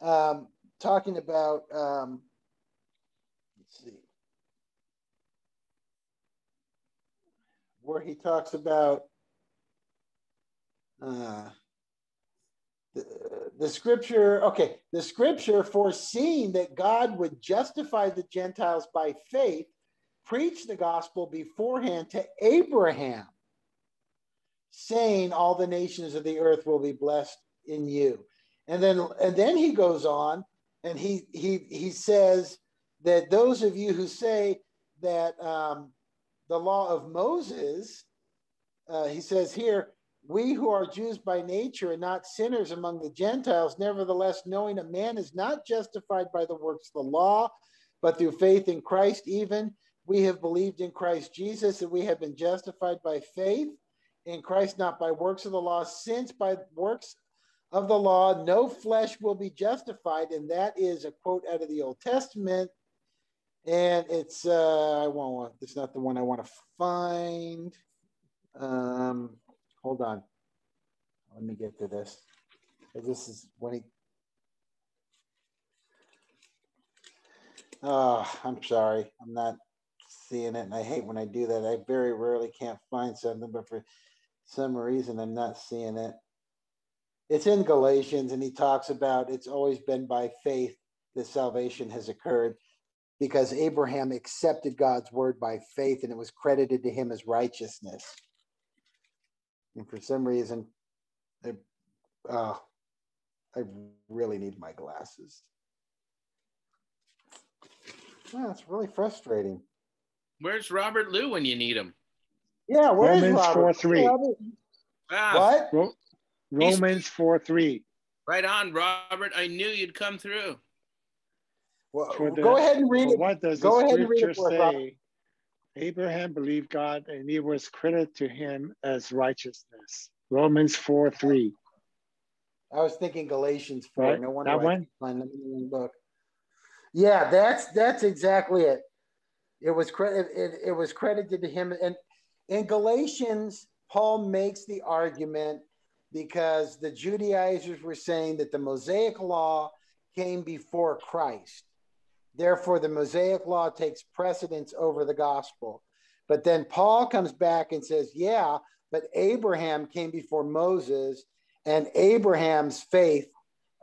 um, talking about, um, let's see, where he talks about uh, the, the scripture, okay, the scripture foreseeing that God would justify the Gentiles by faith, preached the gospel beforehand to Abraham, saying, All the nations of the earth will be blessed in you. And then and then he goes on and he he he says that those of you who say that um, the law of Moses, uh, he says here, we who are Jews by nature and not sinners among the Gentiles, nevertheless, knowing a man is not justified by the works of the law, but through faith in Christ, even we have believed in Christ Jesus, and we have been justified by faith in Christ, not by works of the law, since by works of the law no flesh will be justified. And that is a quote out of the Old Testament. And it's, uh, I won't want, it's not the one I want to find. Um, hold on. Let me get to this. This is when he. Oh, I'm sorry. I'm not seeing it. And I hate when I do that. I very rarely can't find something, but for some reason, I'm not seeing it. It's in Galatians, and he talks about it's always been by faith that salvation has occurred because Abraham accepted God's word by faith and it was credited to him as righteousness. And for some reason, I, uh, I really need my glasses. Yeah, it's really frustrating. Where's Robert Lou when you need him? Yeah, where's Romans Robert? 4 3. Robert? Ah, What? Ro- Romans 4 3. right on, Robert. I knew you'd come through. Well, the- go ahead and read it. what does Go the ahead and read scripture it for Robert. say? Abraham believed God and he was credited to him as righteousness. Romans 4 3. I was thinking Galatians 4. Right, No wonder that I one? couldn't find the book. Yeah, that's that's exactly it. It was credit it, it was credited to him. And in Galatians, Paul makes the argument because the Judaizers were saying that the Mosaic law came before Christ. Therefore, the Mosaic law takes precedence over the gospel. But then Paul comes back and says, yeah, but Abraham came before Moses, and Abraham's faith,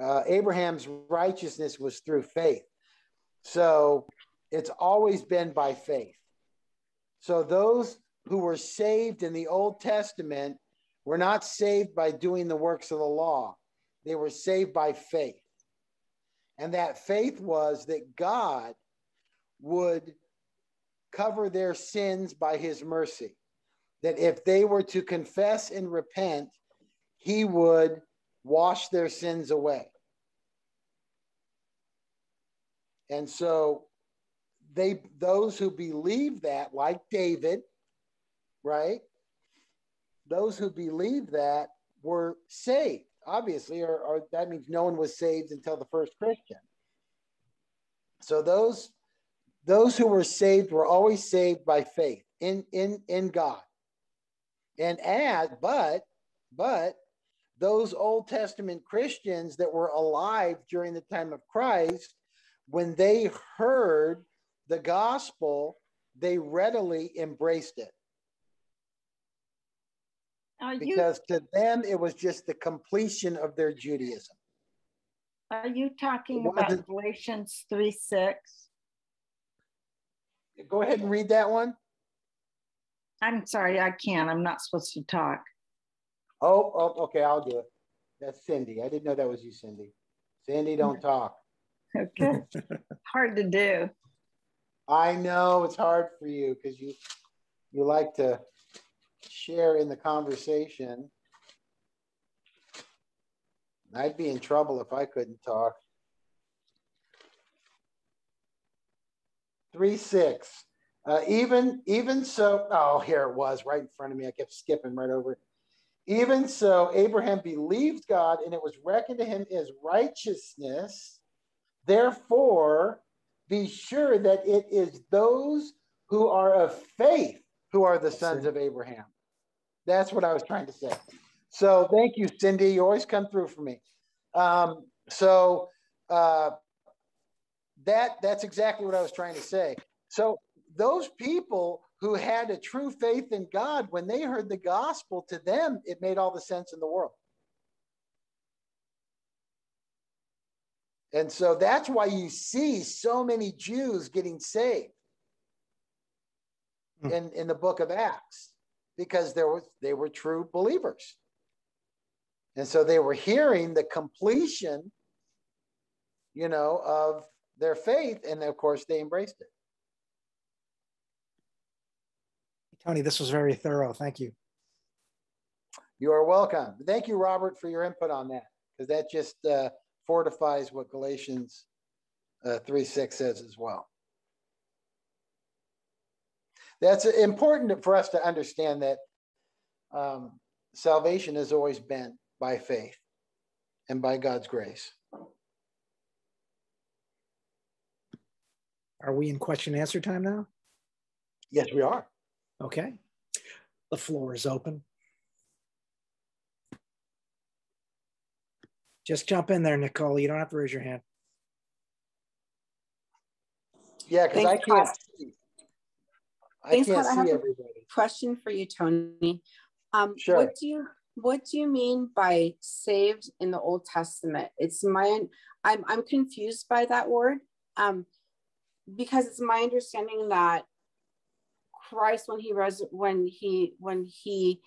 uh, Abraham's righteousness was through faith. So it's always been by faith. So those who were saved in the Old Testament were not saved by doing the works of the law, they were saved by faith. And that faith was that God would cover their sins by his mercy. That if they were to confess and repent, he would wash their sins away. And so they those who believe that, like David, right? Those who believe that were saved, obviously, or, or that means no one was saved until the first Christian. So those those who were saved were always saved by faith in in in God. And add, but but those Old Testament Christians that were alive during the time of Christ, when they heard the gospel, they readily embraced it Are you because to them it was just the completion of their Judaism. are you talking about Galatians three six? Go ahead and read that one. I'm sorry, I can't. I'm not supposed to talk. Oh, oh, okay, I'll do it. That's Cindy. I didn't know that was you, Cindy. Cindy, don't talk. Okay. Hard to do. I know it's hard for you because you you like to share in the conversation. I'd be in trouble if I couldn't talk. Three six. Uh, even even so, oh, here it was right in front of me. I kept skipping right over. Even so, Abraham believed God, and it was reckoned to him as righteousness. Therefore, be sure that it is those who are of faith who are the sons of Abraham. That's what I was trying to say. So thank you, Cindy. You always come through for me. Um, so uh, that that's exactly what I was trying to say. So those people who had a true faith in God, when they heard the gospel to them, it made all the sense in the world. And so that's why you see so many Jews getting saved Hmm. in, in the book of Acts, because there was they were true believers. And so they were hearing the completion, you know, of their faith, and of course they embraced it. Tony, this was very thorough. Thank you. You are welcome. Thank you, Robert, for your input on that, because that just uh, fortifies what Galatians uh, 3 6 says as well. That's important for us to understand that um, salvation has always been by faith and by God's grace. Are we in question and answer time now? Yes, we are. Okay. The floor is open. Just jump in there, Nicole. You don't have to raise your hand. Yeah, because I can't Todd. see. I Thanks, can't Todd. I have see a- everybody. Question for you, Tony. Um, Sure. What do you What do you mean by saved in the Old Testament? It's my I'm I'm confused by that word. Um, because it's my understanding that Christ, when he res when he when he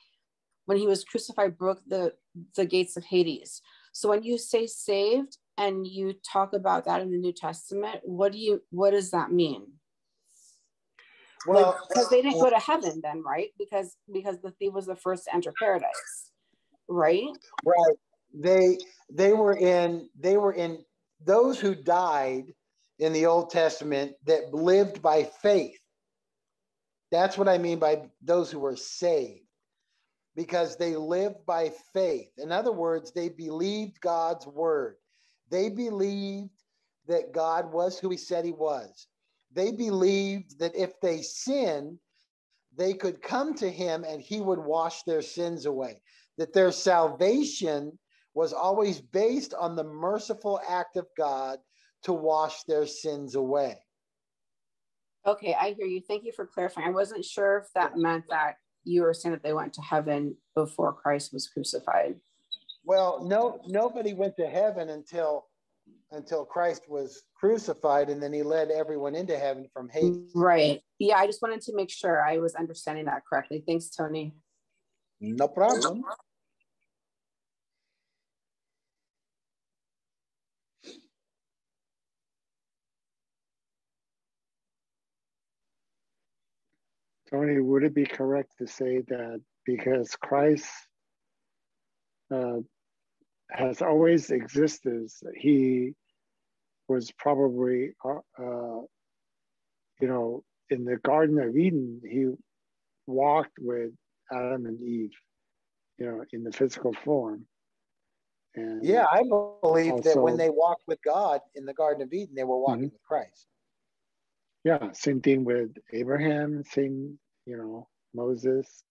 when he was crucified, broke the the gates of Hades. So when you say saved and you talk about that in the New Testament, what do you what does that mean? Well, because they didn't go to heaven then, right? Because because the thief was the first to enter paradise, right? Right. They they were in they were in those who died in the Old Testament that lived by faith. That's what I mean by those who were saved. Because they lived by faith. In other words, they believed God's word. They believed that God was who he said he was. They believed that if they sinned, they could come to him and he would wash their sins away that their salvation was always based on the merciful act of God to wash their sins away. Okay, I hear you. Thank you for clarifying. I wasn't sure if that meant that you were saying that they went to heaven before Christ was crucified. Well, no, nobody went to heaven until until Christ was crucified, and then he led everyone into heaven from Hades. Right. Yeah, I just wanted to make sure I was understanding that correctly. Thanks, Tony. No problem. Tony, would it be correct to say that because Christ uh, has always existed, he was probably, uh, uh, you know, in the Garden of Eden, he walked with Adam and Eve, you know, in the physical form. And Yeah, I believe that when they walked with God in the Garden of Eden, they were walking Mhm. with Christ. Yeah, same thing with Abraham, same, you know, Moses.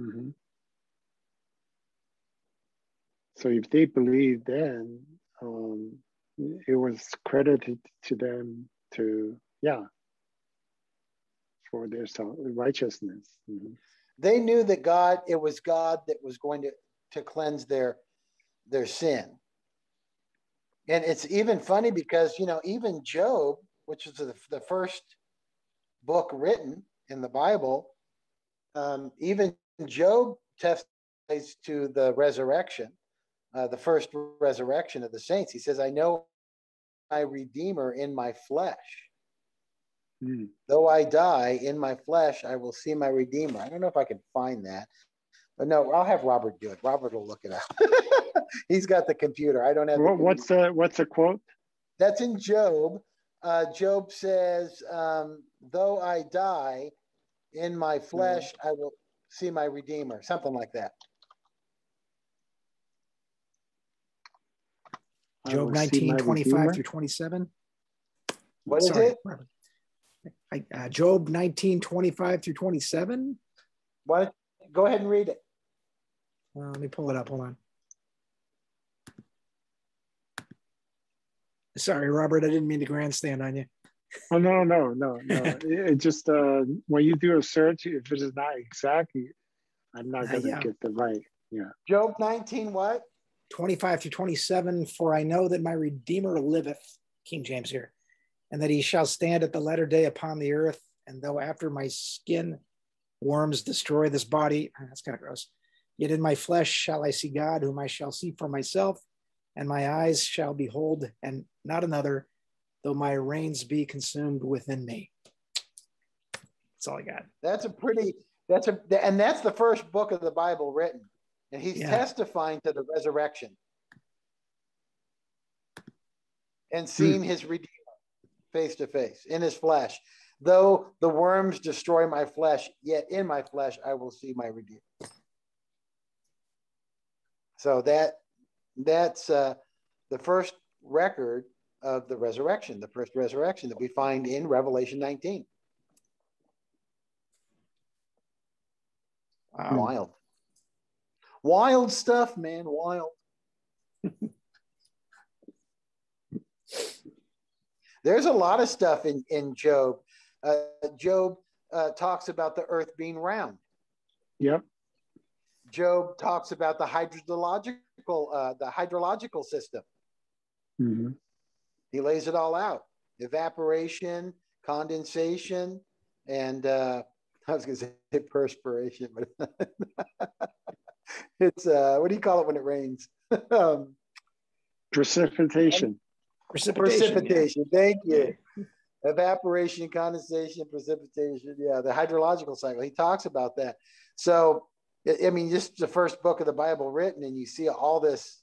Mhm. So if they believed then, um, it was credited to them to, yeah, for their righteousness. Mhm. They knew that God, it was God that was going to, to cleanse their their sin. And it's even funny because, you know, even Job, which is the, the first book written in the Bible, um, even Job testifies to the resurrection, uh, the first resurrection of the saints. He says, I know my Redeemer in my flesh. Mm. Though I die in my flesh, I will see my Redeemer. I don't know if I can find that. But no, I'll have Robert do it. Robert will look it up. He's got the computer. I don't have the what's the what's the quote? that's in Job. Uh, Job says, um, "Though I die in my flesh, I will see my Redeemer." Something like that. Job will see 19, 25 Redeemer. through 27. What is Sorry, it? Robert. I, uh, Job 19, 25 through 27. What? Go ahead and read it. Well, let me pull it up. Hold on. Sorry, Robert, I didn't mean to grandstand on you. Oh no, no, no, no. it, it just uh, when you do a search, if it is not exactly, I'm not Uh, gonna yeah. get the right. Yeah. Job 19, what? 25 through 27 for i know that my redeemer liveth king james here and that he shall stand at the latter day upon the earth and though after my skin worms destroy this body that's kind of gross yet in my flesh shall i see god whom i shall see for myself and my eyes shall behold and not another though my reins be consumed within me that's all i got That's a pretty, that's a, and that's the first book of the Bible written. And he's Yeah. testifying to the resurrection and seeing hmm. his Redeemer face to face in his flesh. Though the worms destroy my flesh, yet in my flesh I will see my Redeemer. So that that's uh, the first record of the resurrection, the first resurrection that we find in Revelation 19. wow Wild. Wild stuff, man. Wild. There's a lot of stuff in, in Job. Uh, Job uh, talks about the earth being round. Yep. Job talks about the hydrological uh, the hydrological system. hmm He lays it all out: evaporation, condensation, and uh, I was going to say perspiration, but it's uh, what do you call it when it rains? um, Precipitation. precipitation, yeah. precipitation. Thank you. Evaporation, condensation, precipitation. Yeah, the hydrological cycle. He talks about that. So, I- I mean, just the first book of the Bible written, and you see all this,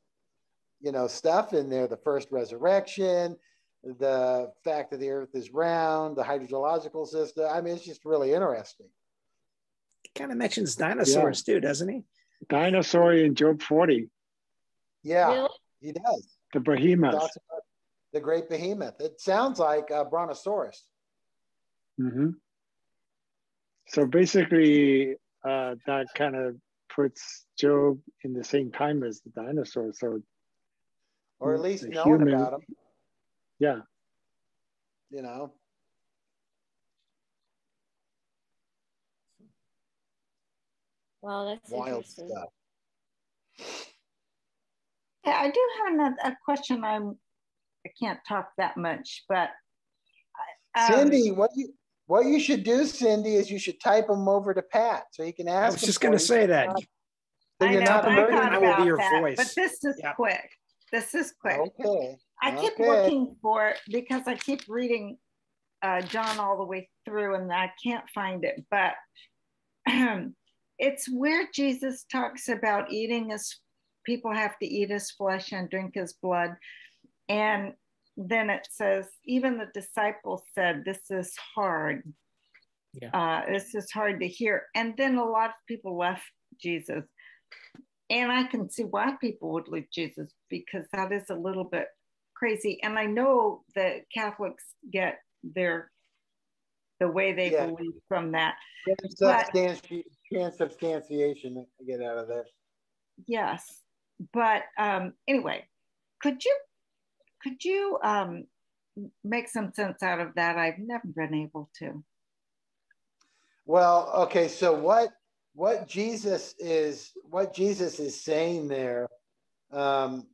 you know, stuff in there. The first resurrection, the fact that the Earth is round, the hydrological system. I mean, it's just really interesting. kind of mentions dinosaurs too doesn't he Dinosaur in Job 40, Yeah, Really? he does. the behemoth. The great behemoth. It sounds like uh, Brontosaurus. hmm So basically, uh, that kind of puts Job in the same time as the dinosaur. So or at least knowing human- about them. yeah, You know, Wow, that's wild interesting. stuff. Yeah, I do have another a question. I'm I can't talk that much, but um, Cindy, what do you what you should do, Cindy, is you should type them over to Pat so he can ask. i was just going to say that So I you're know, not I thought I will about be your that, voice. But this is Yeah. quick. This is quick. Okay. I keep okay. looking for it because I keep reading uh, John all the way through and I can't find it. But it's where Jesus talks about eating his people have to eat his flesh and drink his blood. And then it says, even the disciples said, This is hard. Yeah. Uh, this is hard to hear. And then a lot of people left Jesus. And I can see why people would leave Jesus because that is a little bit crazy. And I know that Catholics get their the way they Yeah. believe from that. Transubstanti- transubstantiation. Get out of there. Yes. But um, anyway, could you could you um, make some sense out of that? I've never been able to. Well, okay. So what what Jesus is what Jesus is saying there um,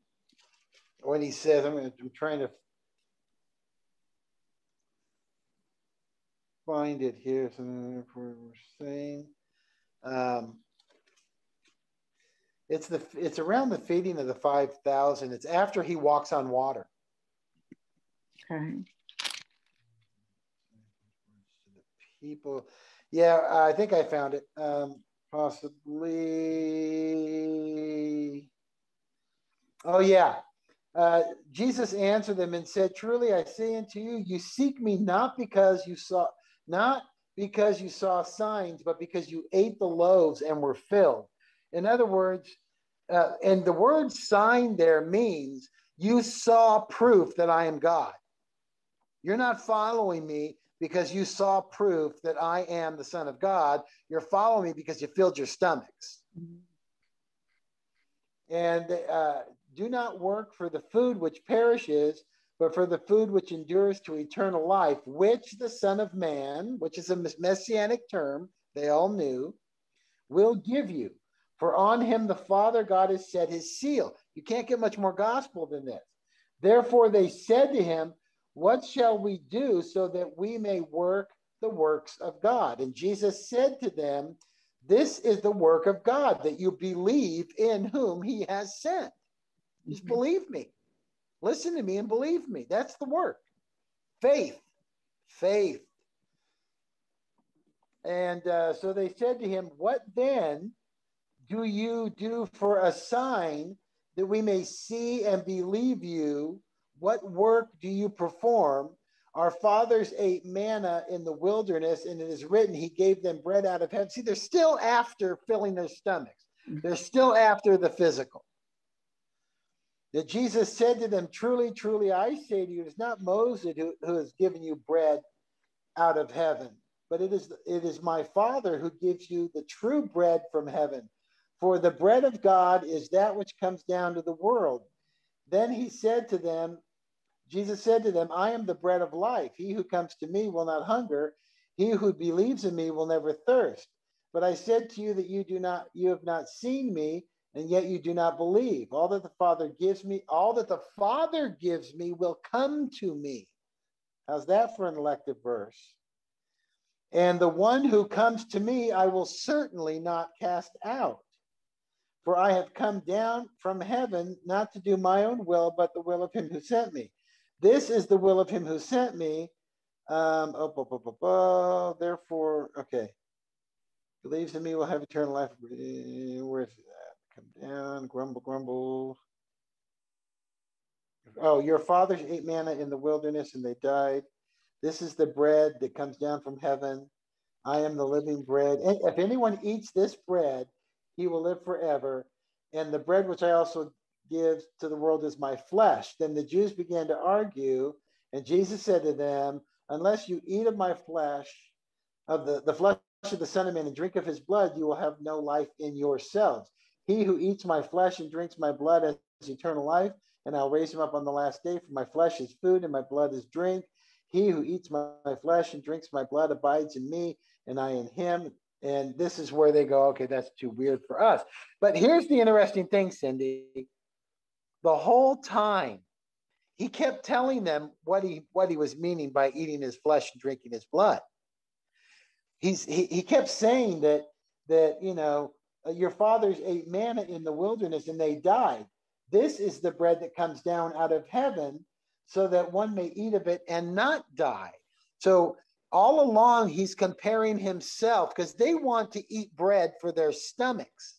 when he says, I'm, gonna, I'm trying to find it here. So we're saying um, it's the it's around the feeding of the five thousand. It's after he walks on water. Okay. people. Yeah, I think I found it. Um, possibly. Oh, yeah. Uh, Jesus answered them and said, Truly I say unto you, you seek me not because you saw, not because you saw signs, but because you ate the loaves and were filled. In other words, uh, and the word sign there means you saw proof that I am God. You're not following me because you saw proof that I am the Son of God. You're following me because you filled your stomachs. And uh, do not work for the food which perishes, but for the food which endures to eternal life, which the Son of Man, which is a messianic term they all knew, will give you. For on him the Father God has set his seal. You can't get much more gospel than this. Therefore they said to him, What shall we do so that we may work the works of God? And Jesus said to them, This is the work of God, that you believe in whom he has sent. Just mm-hmm. believe me. Listen to me and believe me. That's the work. Faith, faith. And uh, so they said to him, What then do you do for a sign that we may see and believe you? What work do you perform? Our fathers ate manna in the wilderness, and it is written, He gave them bread out of heaven. See, they're still after filling their stomachs, they're still after the physical that Jesus said to them, Truly, truly, I say to you, it is not Moses who, who has given you bread out of heaven, but it is, it is my Father who gives you the true bread from heaven. For the bread of God is that which comes down to the world. Then he said to them, Jesus said to them, I am the bread of life. He who comes to me will not hunger. He who believes in me will never thirst. But I said to you that you do not, you have not seen me, and yet you do not believe. All that the Father gives me, all that the Father gives me will come to me. How's that for an elective verse? And the one who comes to me, I will certainly not cast out. For I have come down from heaven not to do my own will, but the will of him who sent me. This is the will of him who sent me. Um, oh, oh, oh, oh, therefore, okay. Believes in me will have eternal life. Where is that? Come down, grumble, grumble. Oh, your fathers ate manna in the wilderness and they died. This is the bread that comes down from heaven. I am the living bread. And if anyone eats this bread, he will live forever. And the bread which I also give to the world is my flesh. Then the Jews began to argue, and Jesus said to them, Unless you eat of my flesh, of the, the flesh of the Son of Man, and drink of his blood, you will have no life in yourselves. He who eats my flesh and drinks my blood has eternal life, and I'll raise him up on the last day. For my flesh is food, and my blood is drink. He who eats my, my flesh and drinks my blood abides in me, and I in him. And this is where they go, okay, that's too weird for us. But here's the interesting thing, Cindy. The whole time, he kept telling them what he what he was meaning by eating his flesh and drinking his blood. He's he, he kept saying that that you know uh, your fathers ate manna in the wilderness and they died. This is the bread that comes down out of heaven so that one may eat of it and not die. So all along, he's comparing himself because they want to eat bread for their stomachs.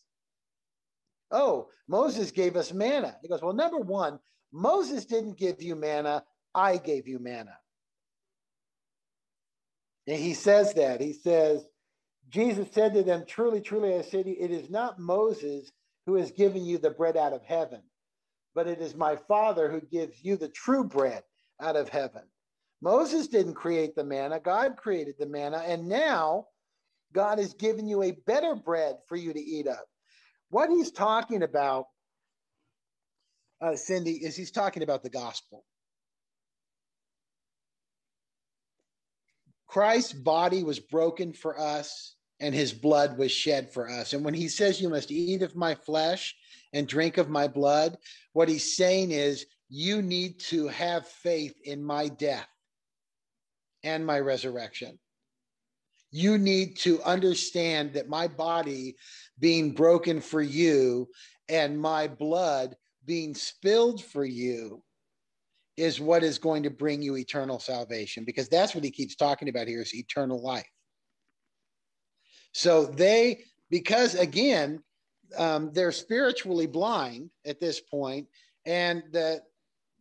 Oh, Moses gave us manna. He goes, Well, number one, Moses didn't give you manna, I gave you manna. And he says that. He says, Jesus said to them, Truly, truly, I say to you, it is not Moses who has given you the bread out of heaven, but it is my Father who gives you the true bread out of heaven. Moses didn't create the manna, God created the manna, and now God has given you a better bread for you to eat of. What he's talking about, uh, Cindy, is he's talking about the gospel. Christ's body was broken for us and his blood was shed for us. And when he says, You must eat of my flesh and drink of my blood, what he's saying is, You need to have faith in my death and my resurrection. You need to understand that my body being broken for you and my blood being spilled for you is what is going to bring you eternal salvation because that's what he keeps talking about here is eternal life so they, because again, um, they're spiritually blind at this point, and the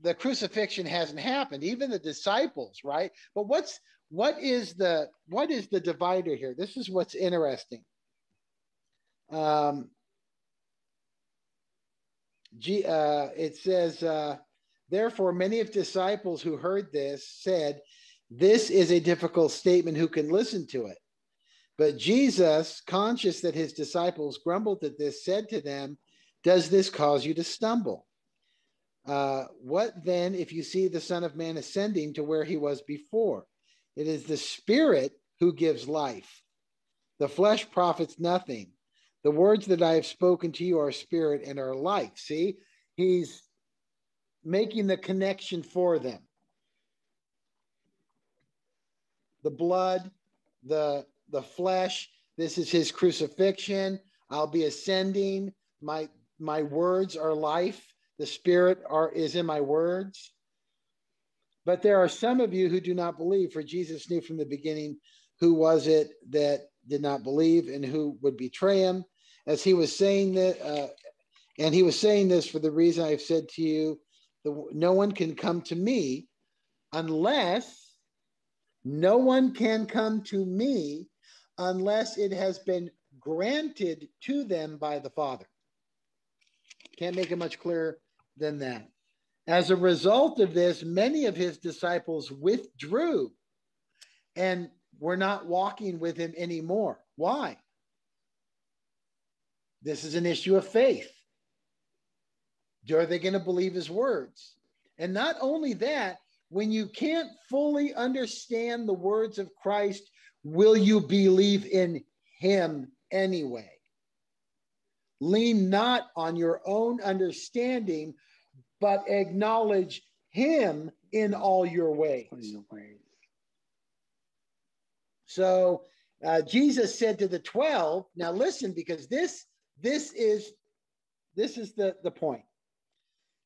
the crucifixion hasn't happened. Even the disciples, right? But what's what is the what is the divider here? This is what's interesting. Um, G, uh, it says, uh, therefore, many of disciples who heard this said, "This is a difficult statement. Who can listen to it?" But Jesus, conscious that his disciples grumbled at this, said to them, Does this cause you to stumble? Uh, what then if you see the Son of Man ascending to where he was before? It is the Spirit who gives life. The flesh profits nothing. The words that I have spoken to you are spirit and are life. See, he's making the connection for them. The blood, the the flesh, this is his crucifixion. I'll be ascending. My my words are life. The spirit are is in my words. But there are some of you who do not believe, for Jesus knew from the beginning who was it that did not believe and who would betray him. As he was saying that, uh, and he was saying this for the reason I've said to you, the, no one can come to me unless no one can come to me unless it has been granted to them by the Father. Can't make it much clearer than that. As a result of this, many of his disciples withdrew and were not walking with him anymore. Why? This is an issue of faith. Are they going to believe his words? And not only that, when you can't fully understand the words of Christ, will you believe in him anyway? Lean not on your own understanding, but acknowledge him in all your ways. So uh, Jesus said to the 12, now listen, because this this is this is the, the point.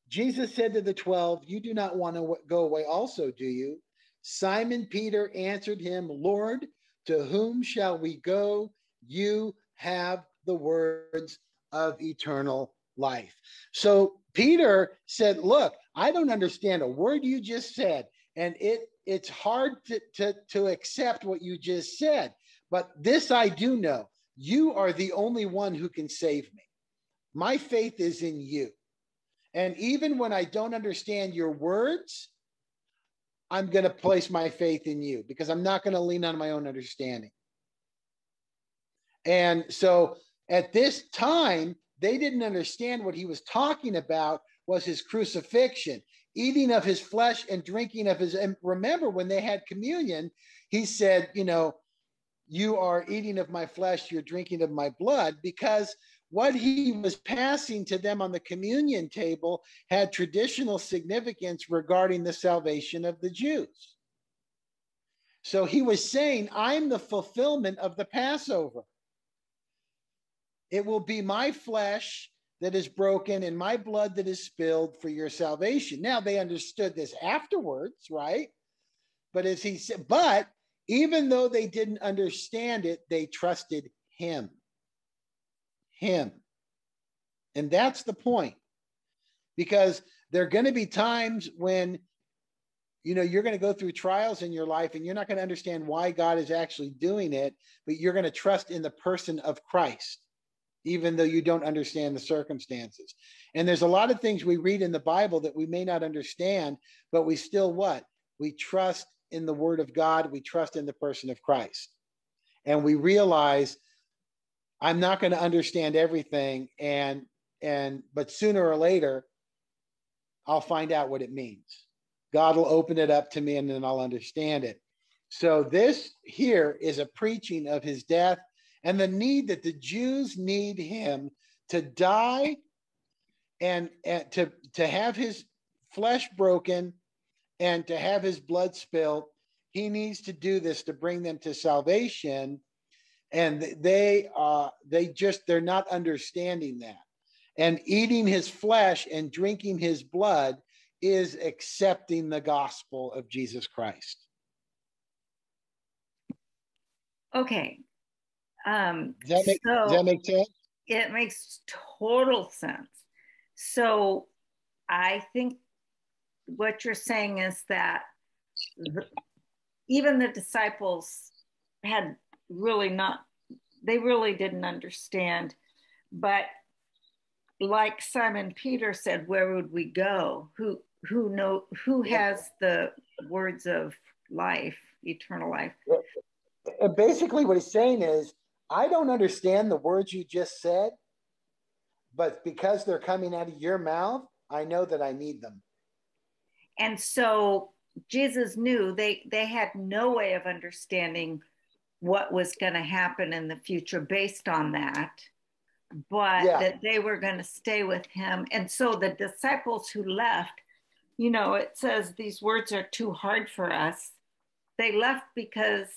Jesus said to the 12, You do not want to go away also, do you? Simon Peter answered him, Lord, to whom shall we go? You have the words of eternal life. So Peter said, Look, I don't understand a word you just said. And it it's hard to, to, to accept what you just said. But this I do know you are the only one who can save me. My faith is in you. And even when I don't understand your words, I'm going to place my faith in you because I'm not going to lean on my own understanding. And so at this time, they didn't understand what he was talking about was his crucifixion, eating of his flesh and drinking of his. And remember, when they had communion, he said, you know, you are eating of my flesh, you're drinking of my blood, because what he was passing to them on the communion table had traditional significance regarding the salvation of the Jews. So he was saying, I'm the fulfillment of the Passover. It will be my flesh that is broken and my blood that is spilled for your salvation. Now they understood this afterwards, right? But as he said, but even though they didn't understand it, they trusted him. Him. And that's the point. Because there are going to be times when you know you're going to go through trials in your life and you're not going to understand why God is actually doing it, but you're going to trust in the person of Christ even though you don't understand the circumstances. And there's a lot of things we read in the Bible that we may not understand, but we still what? We trust in the word of God, we trust in the person of Christ. And we realize I'm not going to understand everything and and but sooner or later I'll find out what it means. God will open it up to me and then I'll understand it. So this here is a preaching of his death and the need that the Jews need him to die and, and to, to have his flesh broken and to have his blood spilled. He needs to do this to bring them to salvation. And they uh, they just they're not understanding that. And eating his flesh and drinking his blood is accepting the gospel of Jesus Christ. Okay. Um, does, that make, so does that make sense? It makes total sense. So I think what you're saying is that the, even the disciples had really not, they really didn't understand. But like Simon Peter said, where would we go? Who who know who has the words of life, eternal life? Basically, what he's saying is I don't understand the words you just said, but because they're coming out of your mouth, I know that I need them. And so Jesus knew they they had no way of understanding what was going to happen in the future based on that, but Yeah. that they were going to stay with him. And so the disciples who left, you know, it says these words are too hard for us. They left because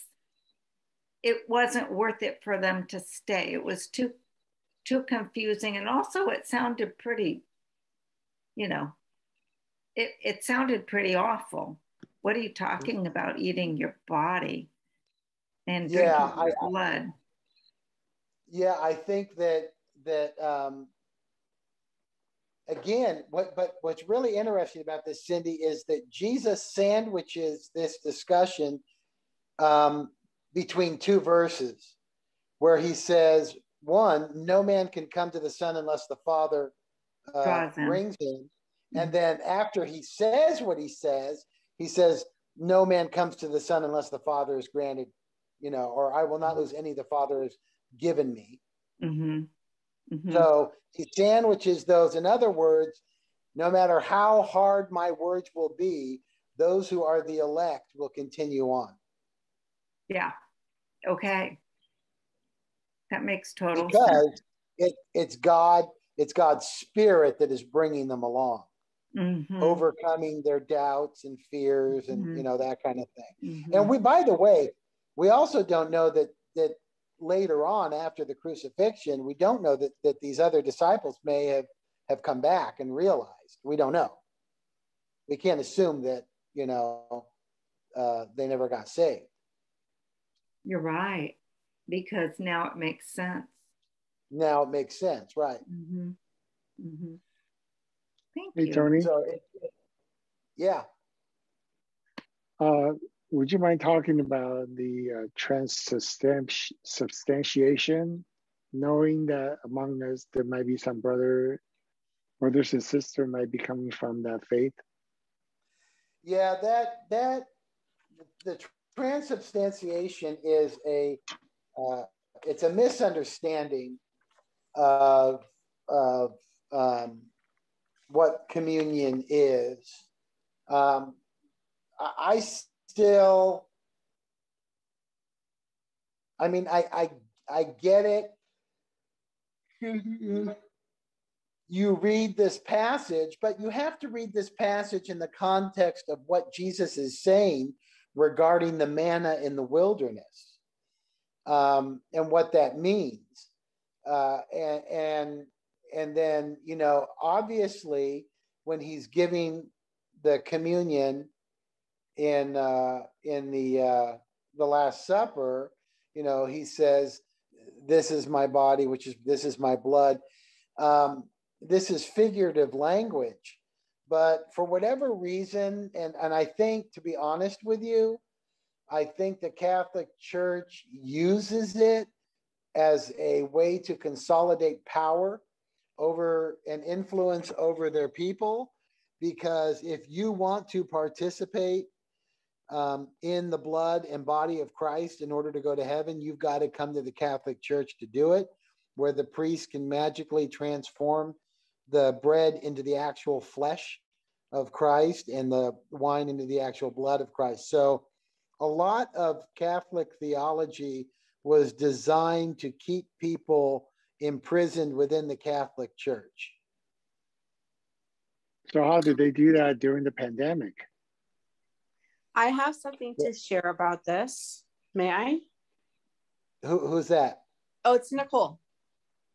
it wasn't worth it for them to stay. It was too too confusing and also it sounded pretty you know it, it sounded pretty awful. What are you talking about eating your body and drinking Yeah, your I- blood? Yeah, I think that that um, again, what but what's really interesting about this, Cindy, is that Jesus sandwiches this discussion um, between two verses, where he says, "One, no man can come to the Son unless the Father uh, brings him," and then after he says what he says, he says, "No man comes to the Son unless the Father is granted." You know, or I will not lose any the Father has given me. hmm hmm So he sandwiches those. In other words, no matter how hard my words will be, those who are the elect will continue on. yeah okay that makes total sense Because it, it's God, it's God's spirit that is bringing them along, Mhm, overcoming their doubts and fears and Mhm. you know that kind of thing. mhm. And we, by the way, we also don't know that that later on after the crucifixion, we don't know that that these other disciples may have have come back and realized. We don't know. We can't assume that you know uh, they never got saved. you're right because now it makes sense Now it makes sense, right? hmm hmm thank Hey, you Tony, So, it, it- yeah, uh, would you mind talking about the uh, transubstantiation, knowing that among us there might be some brother, brothers and sisters might be coming from that faith? yeah. That that the transubstantiation is a uh, it's a misunderstanding of of um, what communion is. Um, I, still, I mean, I I I get it. You read this passage, but you have to read this passage in the context of what Jesus is saying regarding the manna in the wilderness um, and what that means. Uh, and, and, and then, you know, obviously, when he's giving the communion in, uh, in the, uh, the Last Supper, you know, he says, This is my body, which is, this is my blood. Um, this is figurative language. But for whatever reason, and, and I think, to be honest with you, I think the Catholic Church uses it as a way to consolidate power over and influence over their people. Because if you want to participate um, in the blood and body of Christ in order to go to heaven, you've got to come to the Catholic Church to do it, where the priest can magically transform the bread into the actual flesh of Christ and the wine into the actual blood of Christ. So, a lot of Catholic theology was designed to keep people imprisoned within the Catholic Church. So how did they do that during the pandemic? I have something to share about this. May I? Who, who's that? Oh, it's Nicole.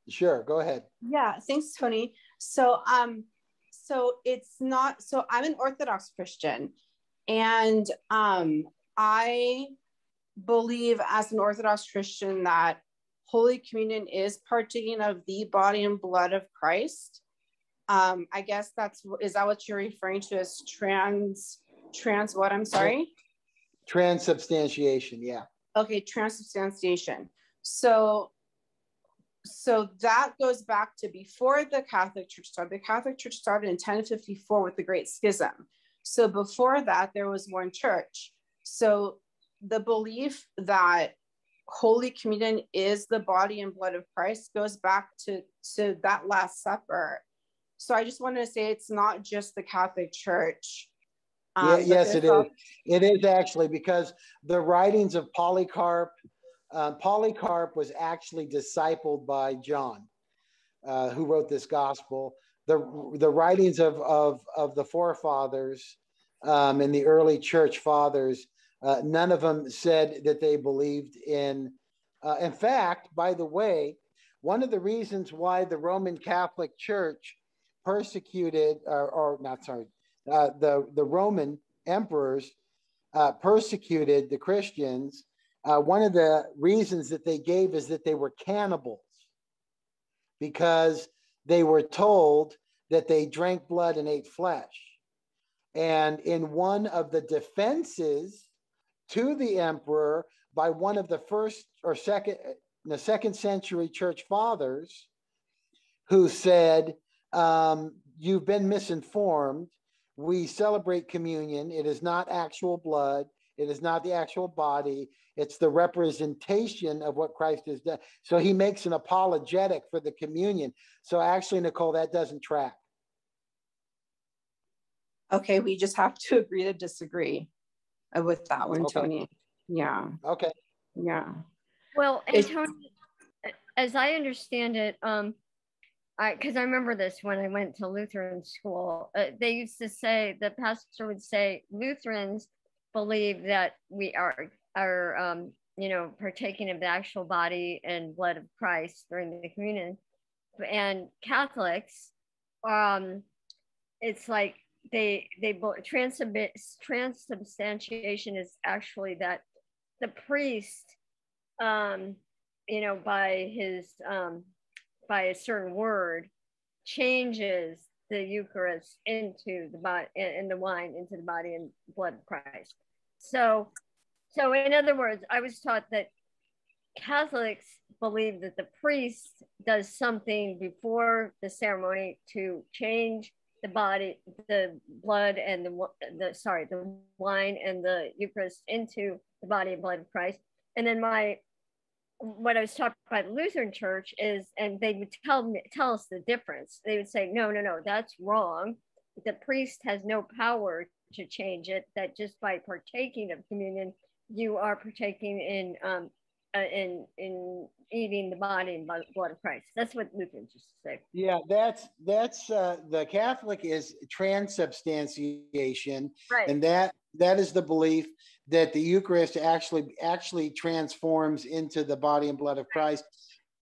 Sure, go ahead. Yeah, thanks, Tony. So, um, so it's not. So I'm an Orthodox Christian, and um, I believe as an Orthodox Christian that Holy Communion is partaking of the body and blood of Christ. Um, I guess that's is that what you're referring to as trans trans what? I'm sorry. Transubstantiation, yeah. Okay, transubstantiation. So so that goes back to before the Catholic Church started. The Catholic Church started in 1054 with the Great Schism. So before that, there was one church. So the belief that Holy Communion is the body and blood of Christ goes back to, to that Last Supper. So I just wanted to say it's not just the Catholic Church. Um, yeah, yes, it is. It is actually because the writings of Polycarp, uh, Polycarp was actually discipled by John, uh, who wrote this gospel. The, the writings of, of, of the forefathers um, and the early church fathers, uh, none of them said that they believed in. Uh, in fact, by the way, one of the reasons why the Roman Catholic Church persecuted, or, or not sorry, uh, the, the Roman emperors uh, persecuted the Christians, uh, one of the reasons that they gave is that they were cannibals because they were told that they drank blood and ate flesh. And in one of the defenses to the emperor by one of the first or second, the second century church fathers, who said, um, You've been misinformed. We celebrate communion. It is not actual blood, it is not the actual body. It's the representation of what Christ has done. So he makes an apologetic for the communion. So actually, Nicole, that doesn't track. Okay, we just have to agree to disagree with that one, Okay. Tony. Yeah, Okay. yeah. Well, and It's- Tony, as I understand it, um, I because I remember this when I went to Lutheran school. Uh, they used to say the pastor would say Lutherans believe that we are are um, you know partaking of the actual body and blood of Christ during the communion, and Catholics, um, it's like they they transubmi- transubstantiation is actually that the priest um, you know, by his um, by a certain word, changes the Eucharist into the body and the wine into the body and blood of Christ. So, so in other words, I was taught that Catholics believe that the priest does something before the ceremony to change the body, the blood and the, the sorry, the wine and the Eucharist into the body and blood of Christ. And then my what I was taught by the Lutheran Church is, and they would tell me tell us the difference. They would say, no, no, no, that's wrong. The priest has no power to change it. That just by partaking of communion, you are partaking in um, uh, in in eating the body and blood of Christ. That's what Lutherans used to say. Yeah, that's that's uh, the Catholic is transubstantiation, Right. and that that is the belief that the Eucharist actually actually transforms into the body and blood of Christ.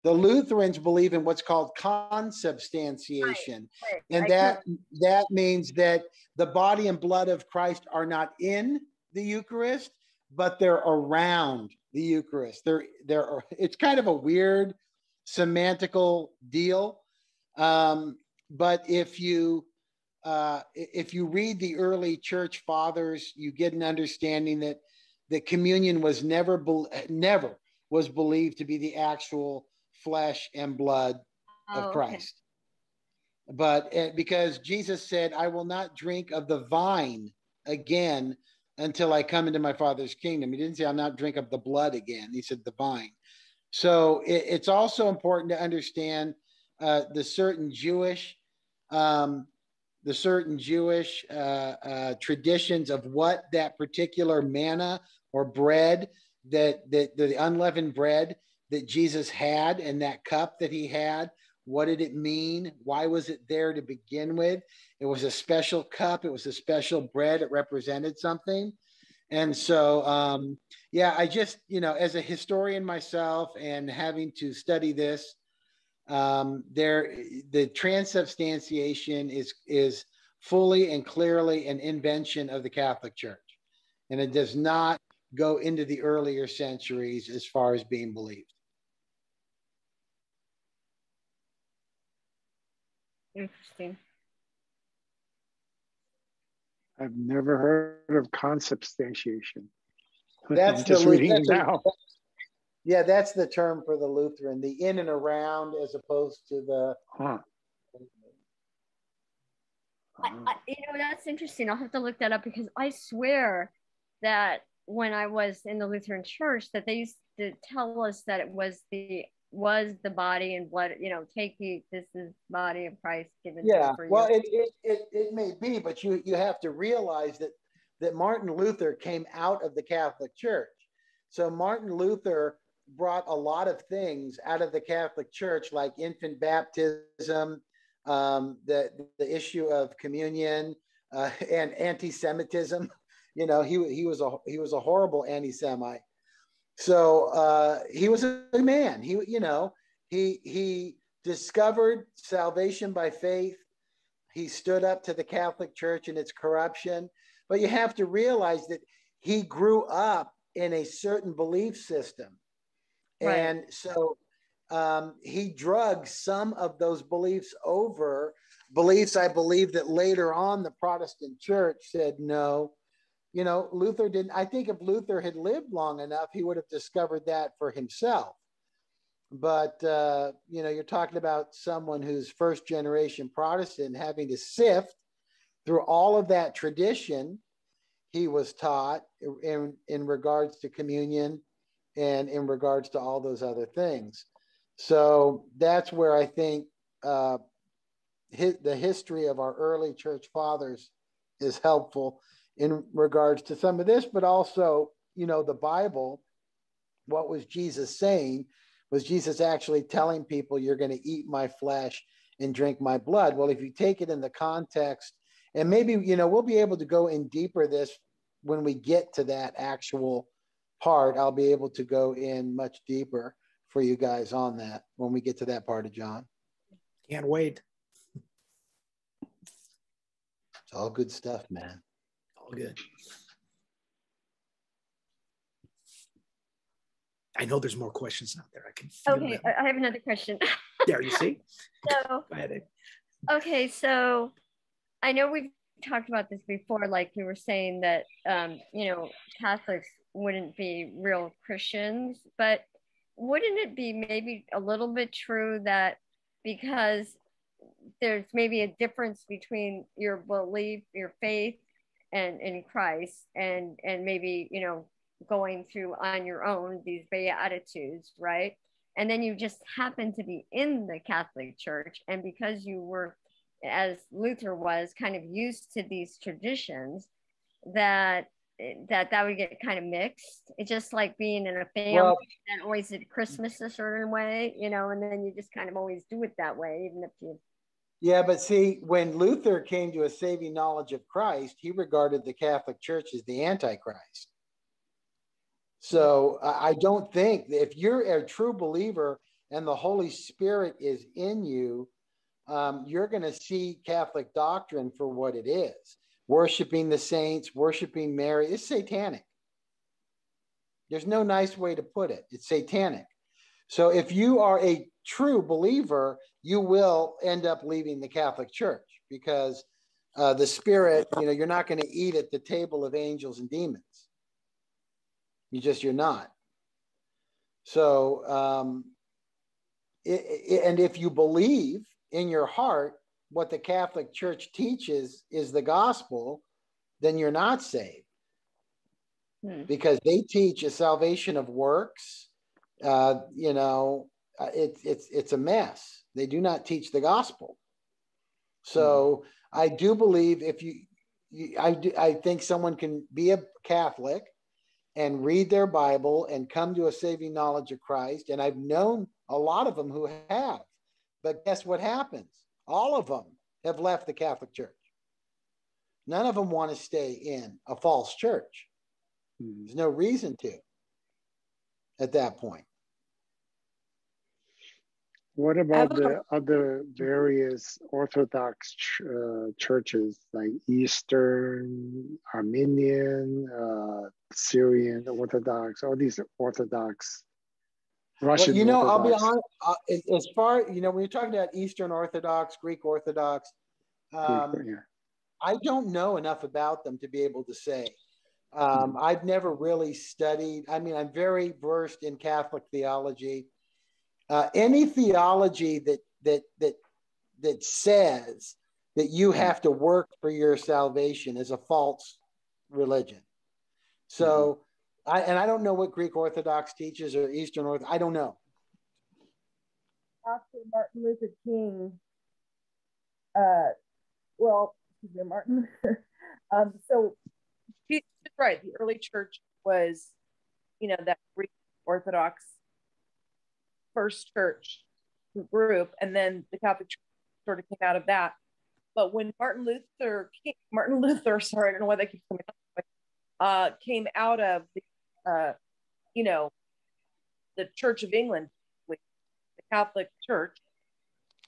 The Lutherans believe in what's called consubstantiation, Right. and I that that means that the body and blood of Christ are not in the Eucharist, but they're around the Eucharist. They're they're it's kind of a weird semantical deal. Um, but if you uh, if you read the early church fathers, you get an understanding that the communion was never be- never was believed to be the actual flesh and blood Oh, of okay. Christ. But uh, because Jesus said, I will not drink of the vine again until I come into my Father's kingdom. He didn't say, I'll not drink of the blood again. He said, the vine. So it, it's also important to understand uh, the certain Jewish, um, the certain Jewish uh, uh, traditions of what that particular manna or bread that, that the unleavened bread that Jesus had and that cup that he had. What did it mean? Why was it there to begin with? It was a special cup. It was a special bread. It represented something. And so, um, yeah, I just, you know, as a historian myself and having to study this, um, there, the transubstantiation is is fully and clearly an invention of the Catholic Church, and it does not go into the earlier centuries as far as being believed. Interesting. I've never heard of consubstantiation. That's I'm just the reading that's a- now. Yeah, that's the term for the Lutheran, the in and around, as opposed to the. Huh. I, I, you know, that's interesting. I'll have to look that up because I swear that when I was in the Lutheran church, that they used to tell us that it was the was the body and blood. You know, take you. This is body of Christ given. Yeah. Well, it, it it it may be, but you you have to realize that that Martin Luther came out of the Catholic Church. So Martin Luther brought a lot of things out of the Catholic Church, like infant baptism, um, the the issue of communion, uh, and anti-Semitism. You know, he he was a he was a horrible anti-Semite. So uh, he was a man. He you know he he discovered salvation by faith. He stood up to the Catholic Church and its corruption. But you have to realize that he grew up in a certain belief system. Right. And so um, he drugged some of those beliefs over beliefs I believe that later on the Protestant church said no. You know, Luther didn't. I think if Luther had lived long enough, he would have discovered that for himself. But, uh, you know, you're talking about someone who's first generation Protestant having to sift through all of that tradition he was taught in, in regards to communion and in regards to all those other things. So that's where I think uh, the history of our early church fathers is helpful in regards to some of this, but also, you know, the Bible. What was Jesus saying? Was Jesus actually telling people, You're going to eat my flesh and drink my blood? Well, if you take it in the context, and maybe, you know, we'll be able to go in deeper this when we get to that actual part. I'll be able to go in much deeper for you guys on that when we get to that part of John. Can't wait. It's all good stuff, man. All good. I know there's more questions out there. I can feel Okay, it. I I have another question. There, you see? So, Go ahead. Okay, so I know we've talked about this before, like you were saying that, um, you know, Catholics wouldn't be real Christians, but wouldn't it be maybe a little bit true that because there's maybe a difference between your belief, your faith, and in Christ, and and maybe you know going through on your own these beatitudes, right? And then you just happen to be in the Catholic Church, and because you were, as Luther was, kind of used to these traditions, that that that would get kind of mixed. It's just like being in a family Well- that always did Christmas a certain way, you know, and then you just kind of always do it that way, even if you Yeah, but see, when Luther came to a saving knowledge of Christ, he regarded the Catholic Church as the Antichrist. So I don't think if you're a true believer and the Holy Spirit is in you, um, you're going to see Catholic doctrine for what it is worshiping the saints, worshiping Mary. It's satanic. There's no nice way to put it. It's satanic. So if you are a true believer, you will end up leaving the Catholic Church because uh, the Spirit, you know, you're not going to eat at the table of angels and demons. You just, you're not. So, um, it, it- and if you believe in your heart what the Catholic Church teaches is the gospel, then you're not saved Hmm. because they teach a salvation of works. Uh, you know, uh, it's it's it's a mess. They do not teach the gospel. So I do believe if you, you I do, I think someone can be a Catholic and read their Bible and come to a saving knowledge of Christ. And I've known a lot of them who have. But guess what happens? All of them have left the Catholic Church. None of them want to stay in a false church. Mhm. There's no reason to at that point. What about the other various Orthodox ch- uh, churches like Eastern, Armenian, uh, Syrian Orthodox, all these Orthodox, Russian Well, you know, I'll be honest. Uh, as- as far you know, when you're talking about Eastern Orthodox, Greek Orthodox, um, yeah. I don't know enough about them to be able to say. Um, I've never really studied. I mean, I'm very versed in Catholic theology. Uh, any theology that that that that says that you have to work for your salvation is a false religion. So, I and I don't know what Greek Orthodox teaches or Eastern Orthodox. I don't know. after Martin Luther King, uh, well, excuse me, Martin Luther. Um, so he's right. The early church was, you know, that Greek Orthodox first church group, and then the Catholic Church sort of came out of that. But when Martin Luther, Martin Luther, sorry, I don't know why that keeps coming up, uh, came out of the, uh, you know, the Church of England, the Catholic Church,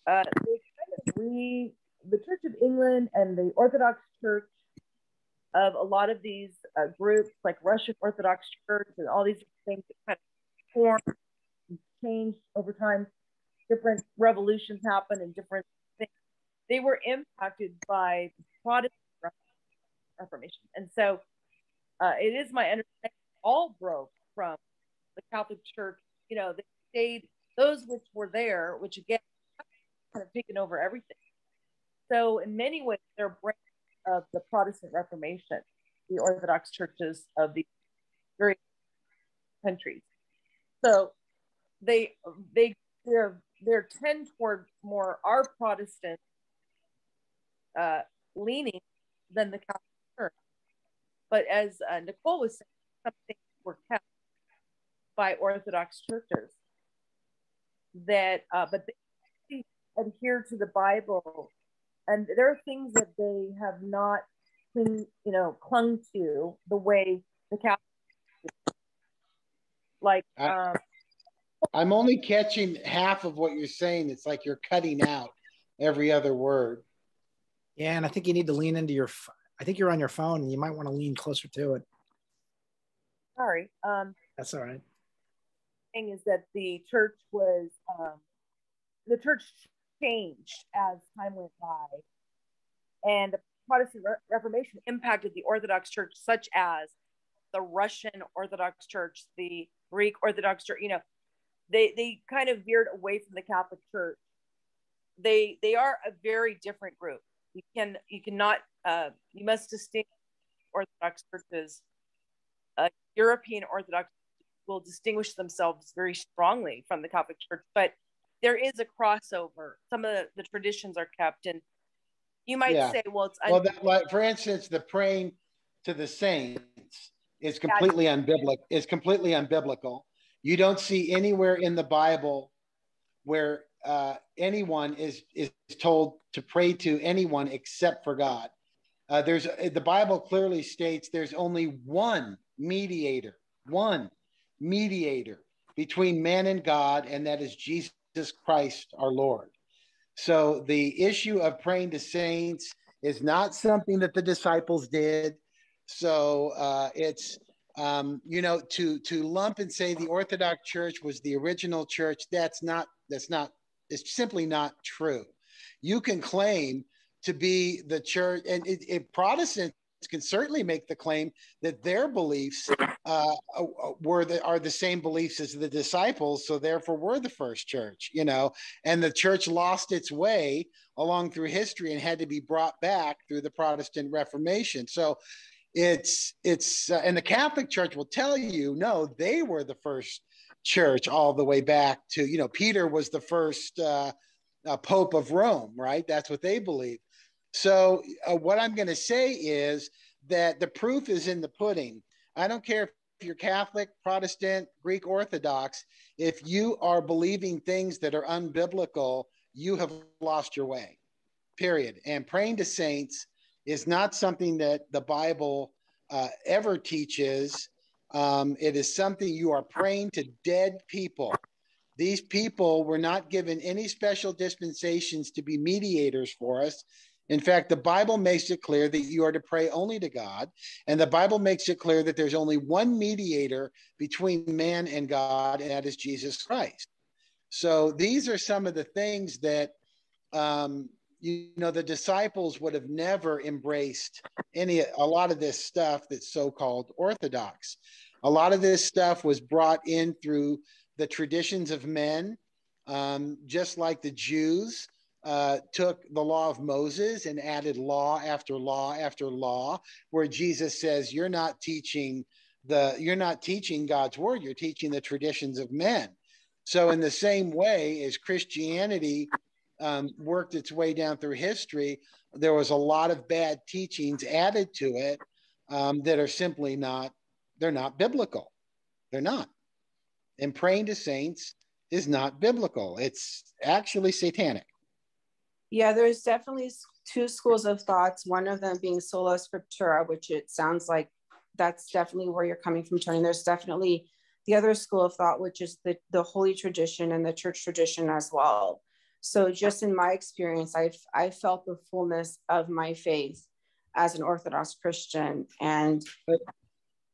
uh, they kind of re the Church of England and the Orthodox Church of a lot of these uh, groups, like Russian Orthodox Church and all these things that kind of formed changed over time. Different revolutions happened and different things. They were impacted by Protestant Reformation. And so uh, it is my understanding all broke from the Catholic Church. You know, they stayed, those which were there, which again, kind of taken over everything. So in many ways, they're branch of the Protestant Reformation, the Orthodox churches of the various countries. So they they they're they're tend toward more our Protestant uh, leaning than the Catholic Church. But as uh, Nicole was saying, some things were kept by Orthodox churches that, uh, but they adhere to the Bible, and there are things that they have not, cling, you know, clung to the way the Catholic, like. Um, I'm only catching half of what you're saying. It's like you're cutting out every other word. Yeah, and I think you need to lean into your. I think you're on your phone, and you might want to lean closer to it. Sorry. Um, That's all right. Thing is that the church was um, the church changed as time went by, and the Protestant Re- Reformation impacted the Orthodox Church, such as the Russian Orthodox Church, the Greek Orthodox Church. You know, they they kind of veered away from the Catholic Church. They they are a very different group. You can you cannot uh, you must distinguish Orthodox churches. Uh, European Orthodox will distinguish themselves very strongly from the Catholic Church, but there is a crossover. Some of the, the traditions are kept, and you might Yeah. say, well, it's Well, that, like, for instance, the praying to the saints is completely unbiblical. Is completely unbiblical. You don't see anywhere in the Bible where uh, anyone is is told to pray to anyone except for God. Uh, there's the Bible clearly states there's only one mediator, one mediator between man and God, and that is Jesus Christ our Lord. So the issue of praying to saints is not something that the disciples did. So uh, it's um, you know to to lump and say the Orthodox Church was the original church. That's not that's not it's simply not true. You can claim to be the church, and it, it, Protestants can certainly make the claim that their beliefs uh, were the are the same beliefs as the disciples, so therefore we're the first church, you know. And the church lost its way along through history and had to be brought back through the Protestant Reformation. So it's it's uh, and the Catholic Church will tell you no, they were the first church all the way back to you know Peter was the first uh, uh, Pope of Rome, right? That's what they believe. So uh, what I'm going to say is that the proof is in the pudding. I don't care if you're Catholic, Protestant, Greek Orthodox. If you are believing things that are unbiblical, you have lost your way. Period. And praying to saints is not something that the Bible uh, ever teaches. Um, it is something you are praying to dead people. These people were not given any special dispensations to be mediators for us. In fact, the Bible makes it clear that you are to pray only to God. And the Bible makes it clear that there's only one mediator between man and God, and that is Jesus Christ. So these are some of the things that, um, you know, the disciples would have never embraced any, a lot of this stuff that's so called orthodox. A lot of this stuff was brought in through the traditions of men, um, just like the Jews uh, took the law of Moses and added law after law after law, where Jesus says, "You're not teaching the, you're not teaching God's word. You're teaching the traditions of men." So, in the same way as Christianity um, worked its way down through history, there was a lot of bad teachings added to it um, that are simply not, they're not biblical. They're not. And praying to saints is not biblical, it's actually satanic. Yeah, there's definitely two schools of thoughts, one of them being sola scriptura, which it sounds like that's definitely where you're coming from, Tony. There's definitely the other school of thought, which is the, the holy tradition and the church tradition as well. So just in my experience, I've I felt the fullness of my faith as an Orthodox Christian. And but,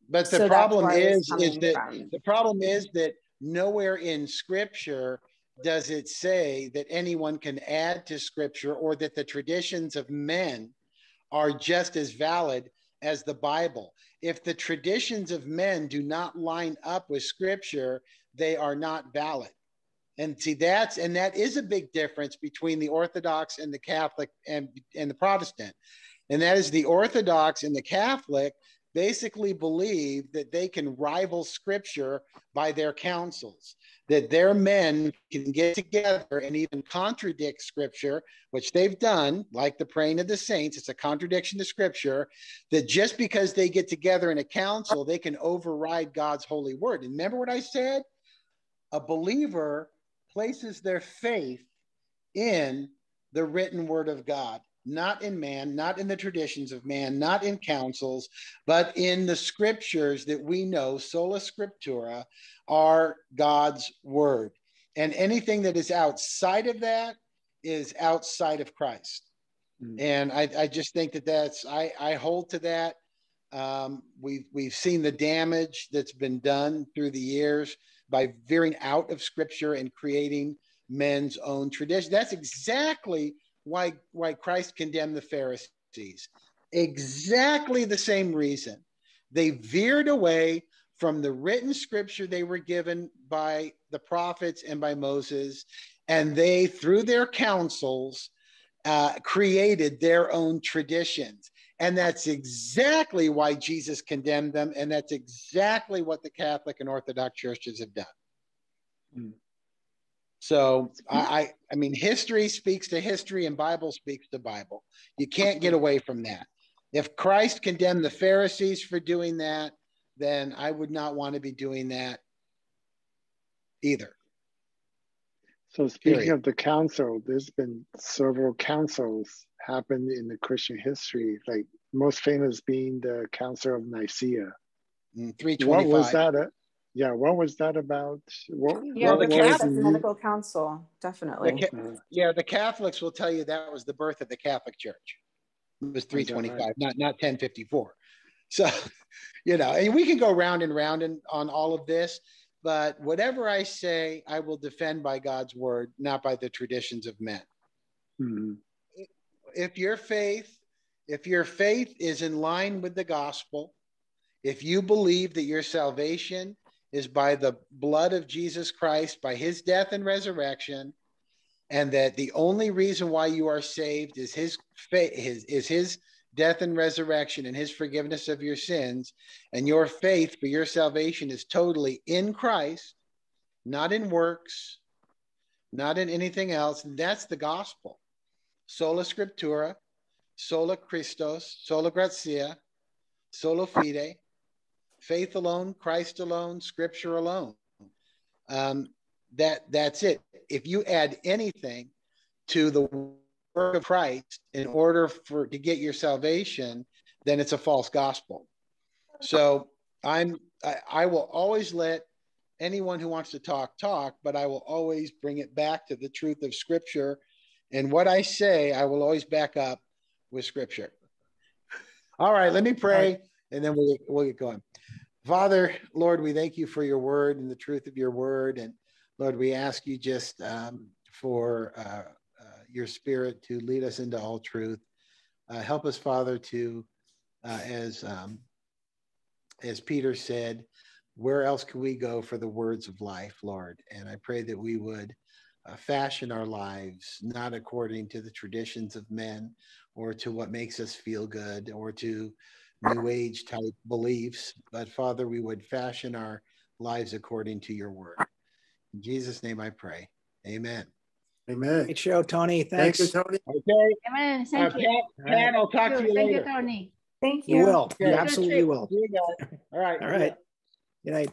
but the so problem is is that from. the problem is that nowhere in scripture does it say that anyone can add to scripture or that the traditions of men are just as valid as the Bible. If the traditions of men do not line up with scripture, they are not valid. And see, that's and that is a big difference between the Orthodox and the Catholic and, and the Protestant. And that is the Orthodox and the Catholic basically believe that they can rival scripture by their councils, that their men can get together and even contradict scripture, which they've done, like the praying of the saints. It's a contradiction to scripture, that just because they get together in a council, they can override God's holy word. And remember what I said? A believer places their faith in the written word of God, not in man, not in the traditions of man, not in councils, but in the scriptures that we know, sola scriptura, are God's word. And anything that is outside of that is outside of Christ. Mm. And I, I, just think that that's, I, I hold to that. Um, we've, we've seen the damage that's been done through the years by veering out of scripture and creating men's own tradition. That's exactly why, why Christ condemned the Pharisees. Exactly the same reason. They veered away from the written scripture they were given by the prophets and by Moses, and they, through their councils, uh, created their own traditions. And that's exactly why Jesus condemned them. And that's exactly what the Catholic and Orthodox churches have done. Mm. So I, I mean, history speaks to history and Bible speaks to Bible. You can't get away from that. If Christ condemned the Pharisees for doing that, then I would not want to be doing that either. So speaking Period. of the council, there's been several councils happened in the Christian history, like most famous being the Council of Nicaea. Mm, 325. What was that? A, yeah, what was that about? What, yeah, what the Catholic Council, definitely. The, uh, yeah, the Catholics will tell you that was the birth of the Catholic Church. It was 325, right? not not 1054. So, you know, and we can go round and round and, on all of this. But whatever I say, I will defend by God's word, not by the traditions of men. Mm-hmm. If your faith, if your faith is in line with the gospel, if you believe that your salvation is by the blood of Jesus Christ, by his death and resurrection, and that the only reason why you are saved is his faith, his, is his death and resurrection and his forgiveness of your sins, and your faith for your salvation is totally in Christ, not in works, not in anything else. And that's the gospel. Sola scriptura, sola Christos, sola gratia, sola fide, faith alone, Christ alone, scripture alone. Um, that that's it. If you add anything to the work of Christ in order for to get your salvation, then it's a false gospel. So I'm I, I will always let anyone who wants to talk talk, but I will always bring it back to the truth of Scripture. And what I say, I will always back up with Scripture. All right, let me pray, and then we'll we'll get going. Father, Lord, we thank you for your word and the truth of your word, and Lord, we ask you just um, for uh, your spirit to lead us into all truth. Uh, help us, Father, to, uh, as, um, as Peter said, where else can we go for the words of life, Lord? And I pray that we would uh, fashion our lives not according to the traditions of men or to what makes us feel good or to new age type beliefs, but Father, we would fashion our lives according to your word. In Jesus' name I pray. Amen. Amen. Great show, Tony. Thank Thanks. you, Tony. Okay. Amen. Uh, Thank you. Pat, Pat, I'll talk to you later. Thank you. Tony. Thank You you. will. You absolutely will. You. All right. All right. Good night.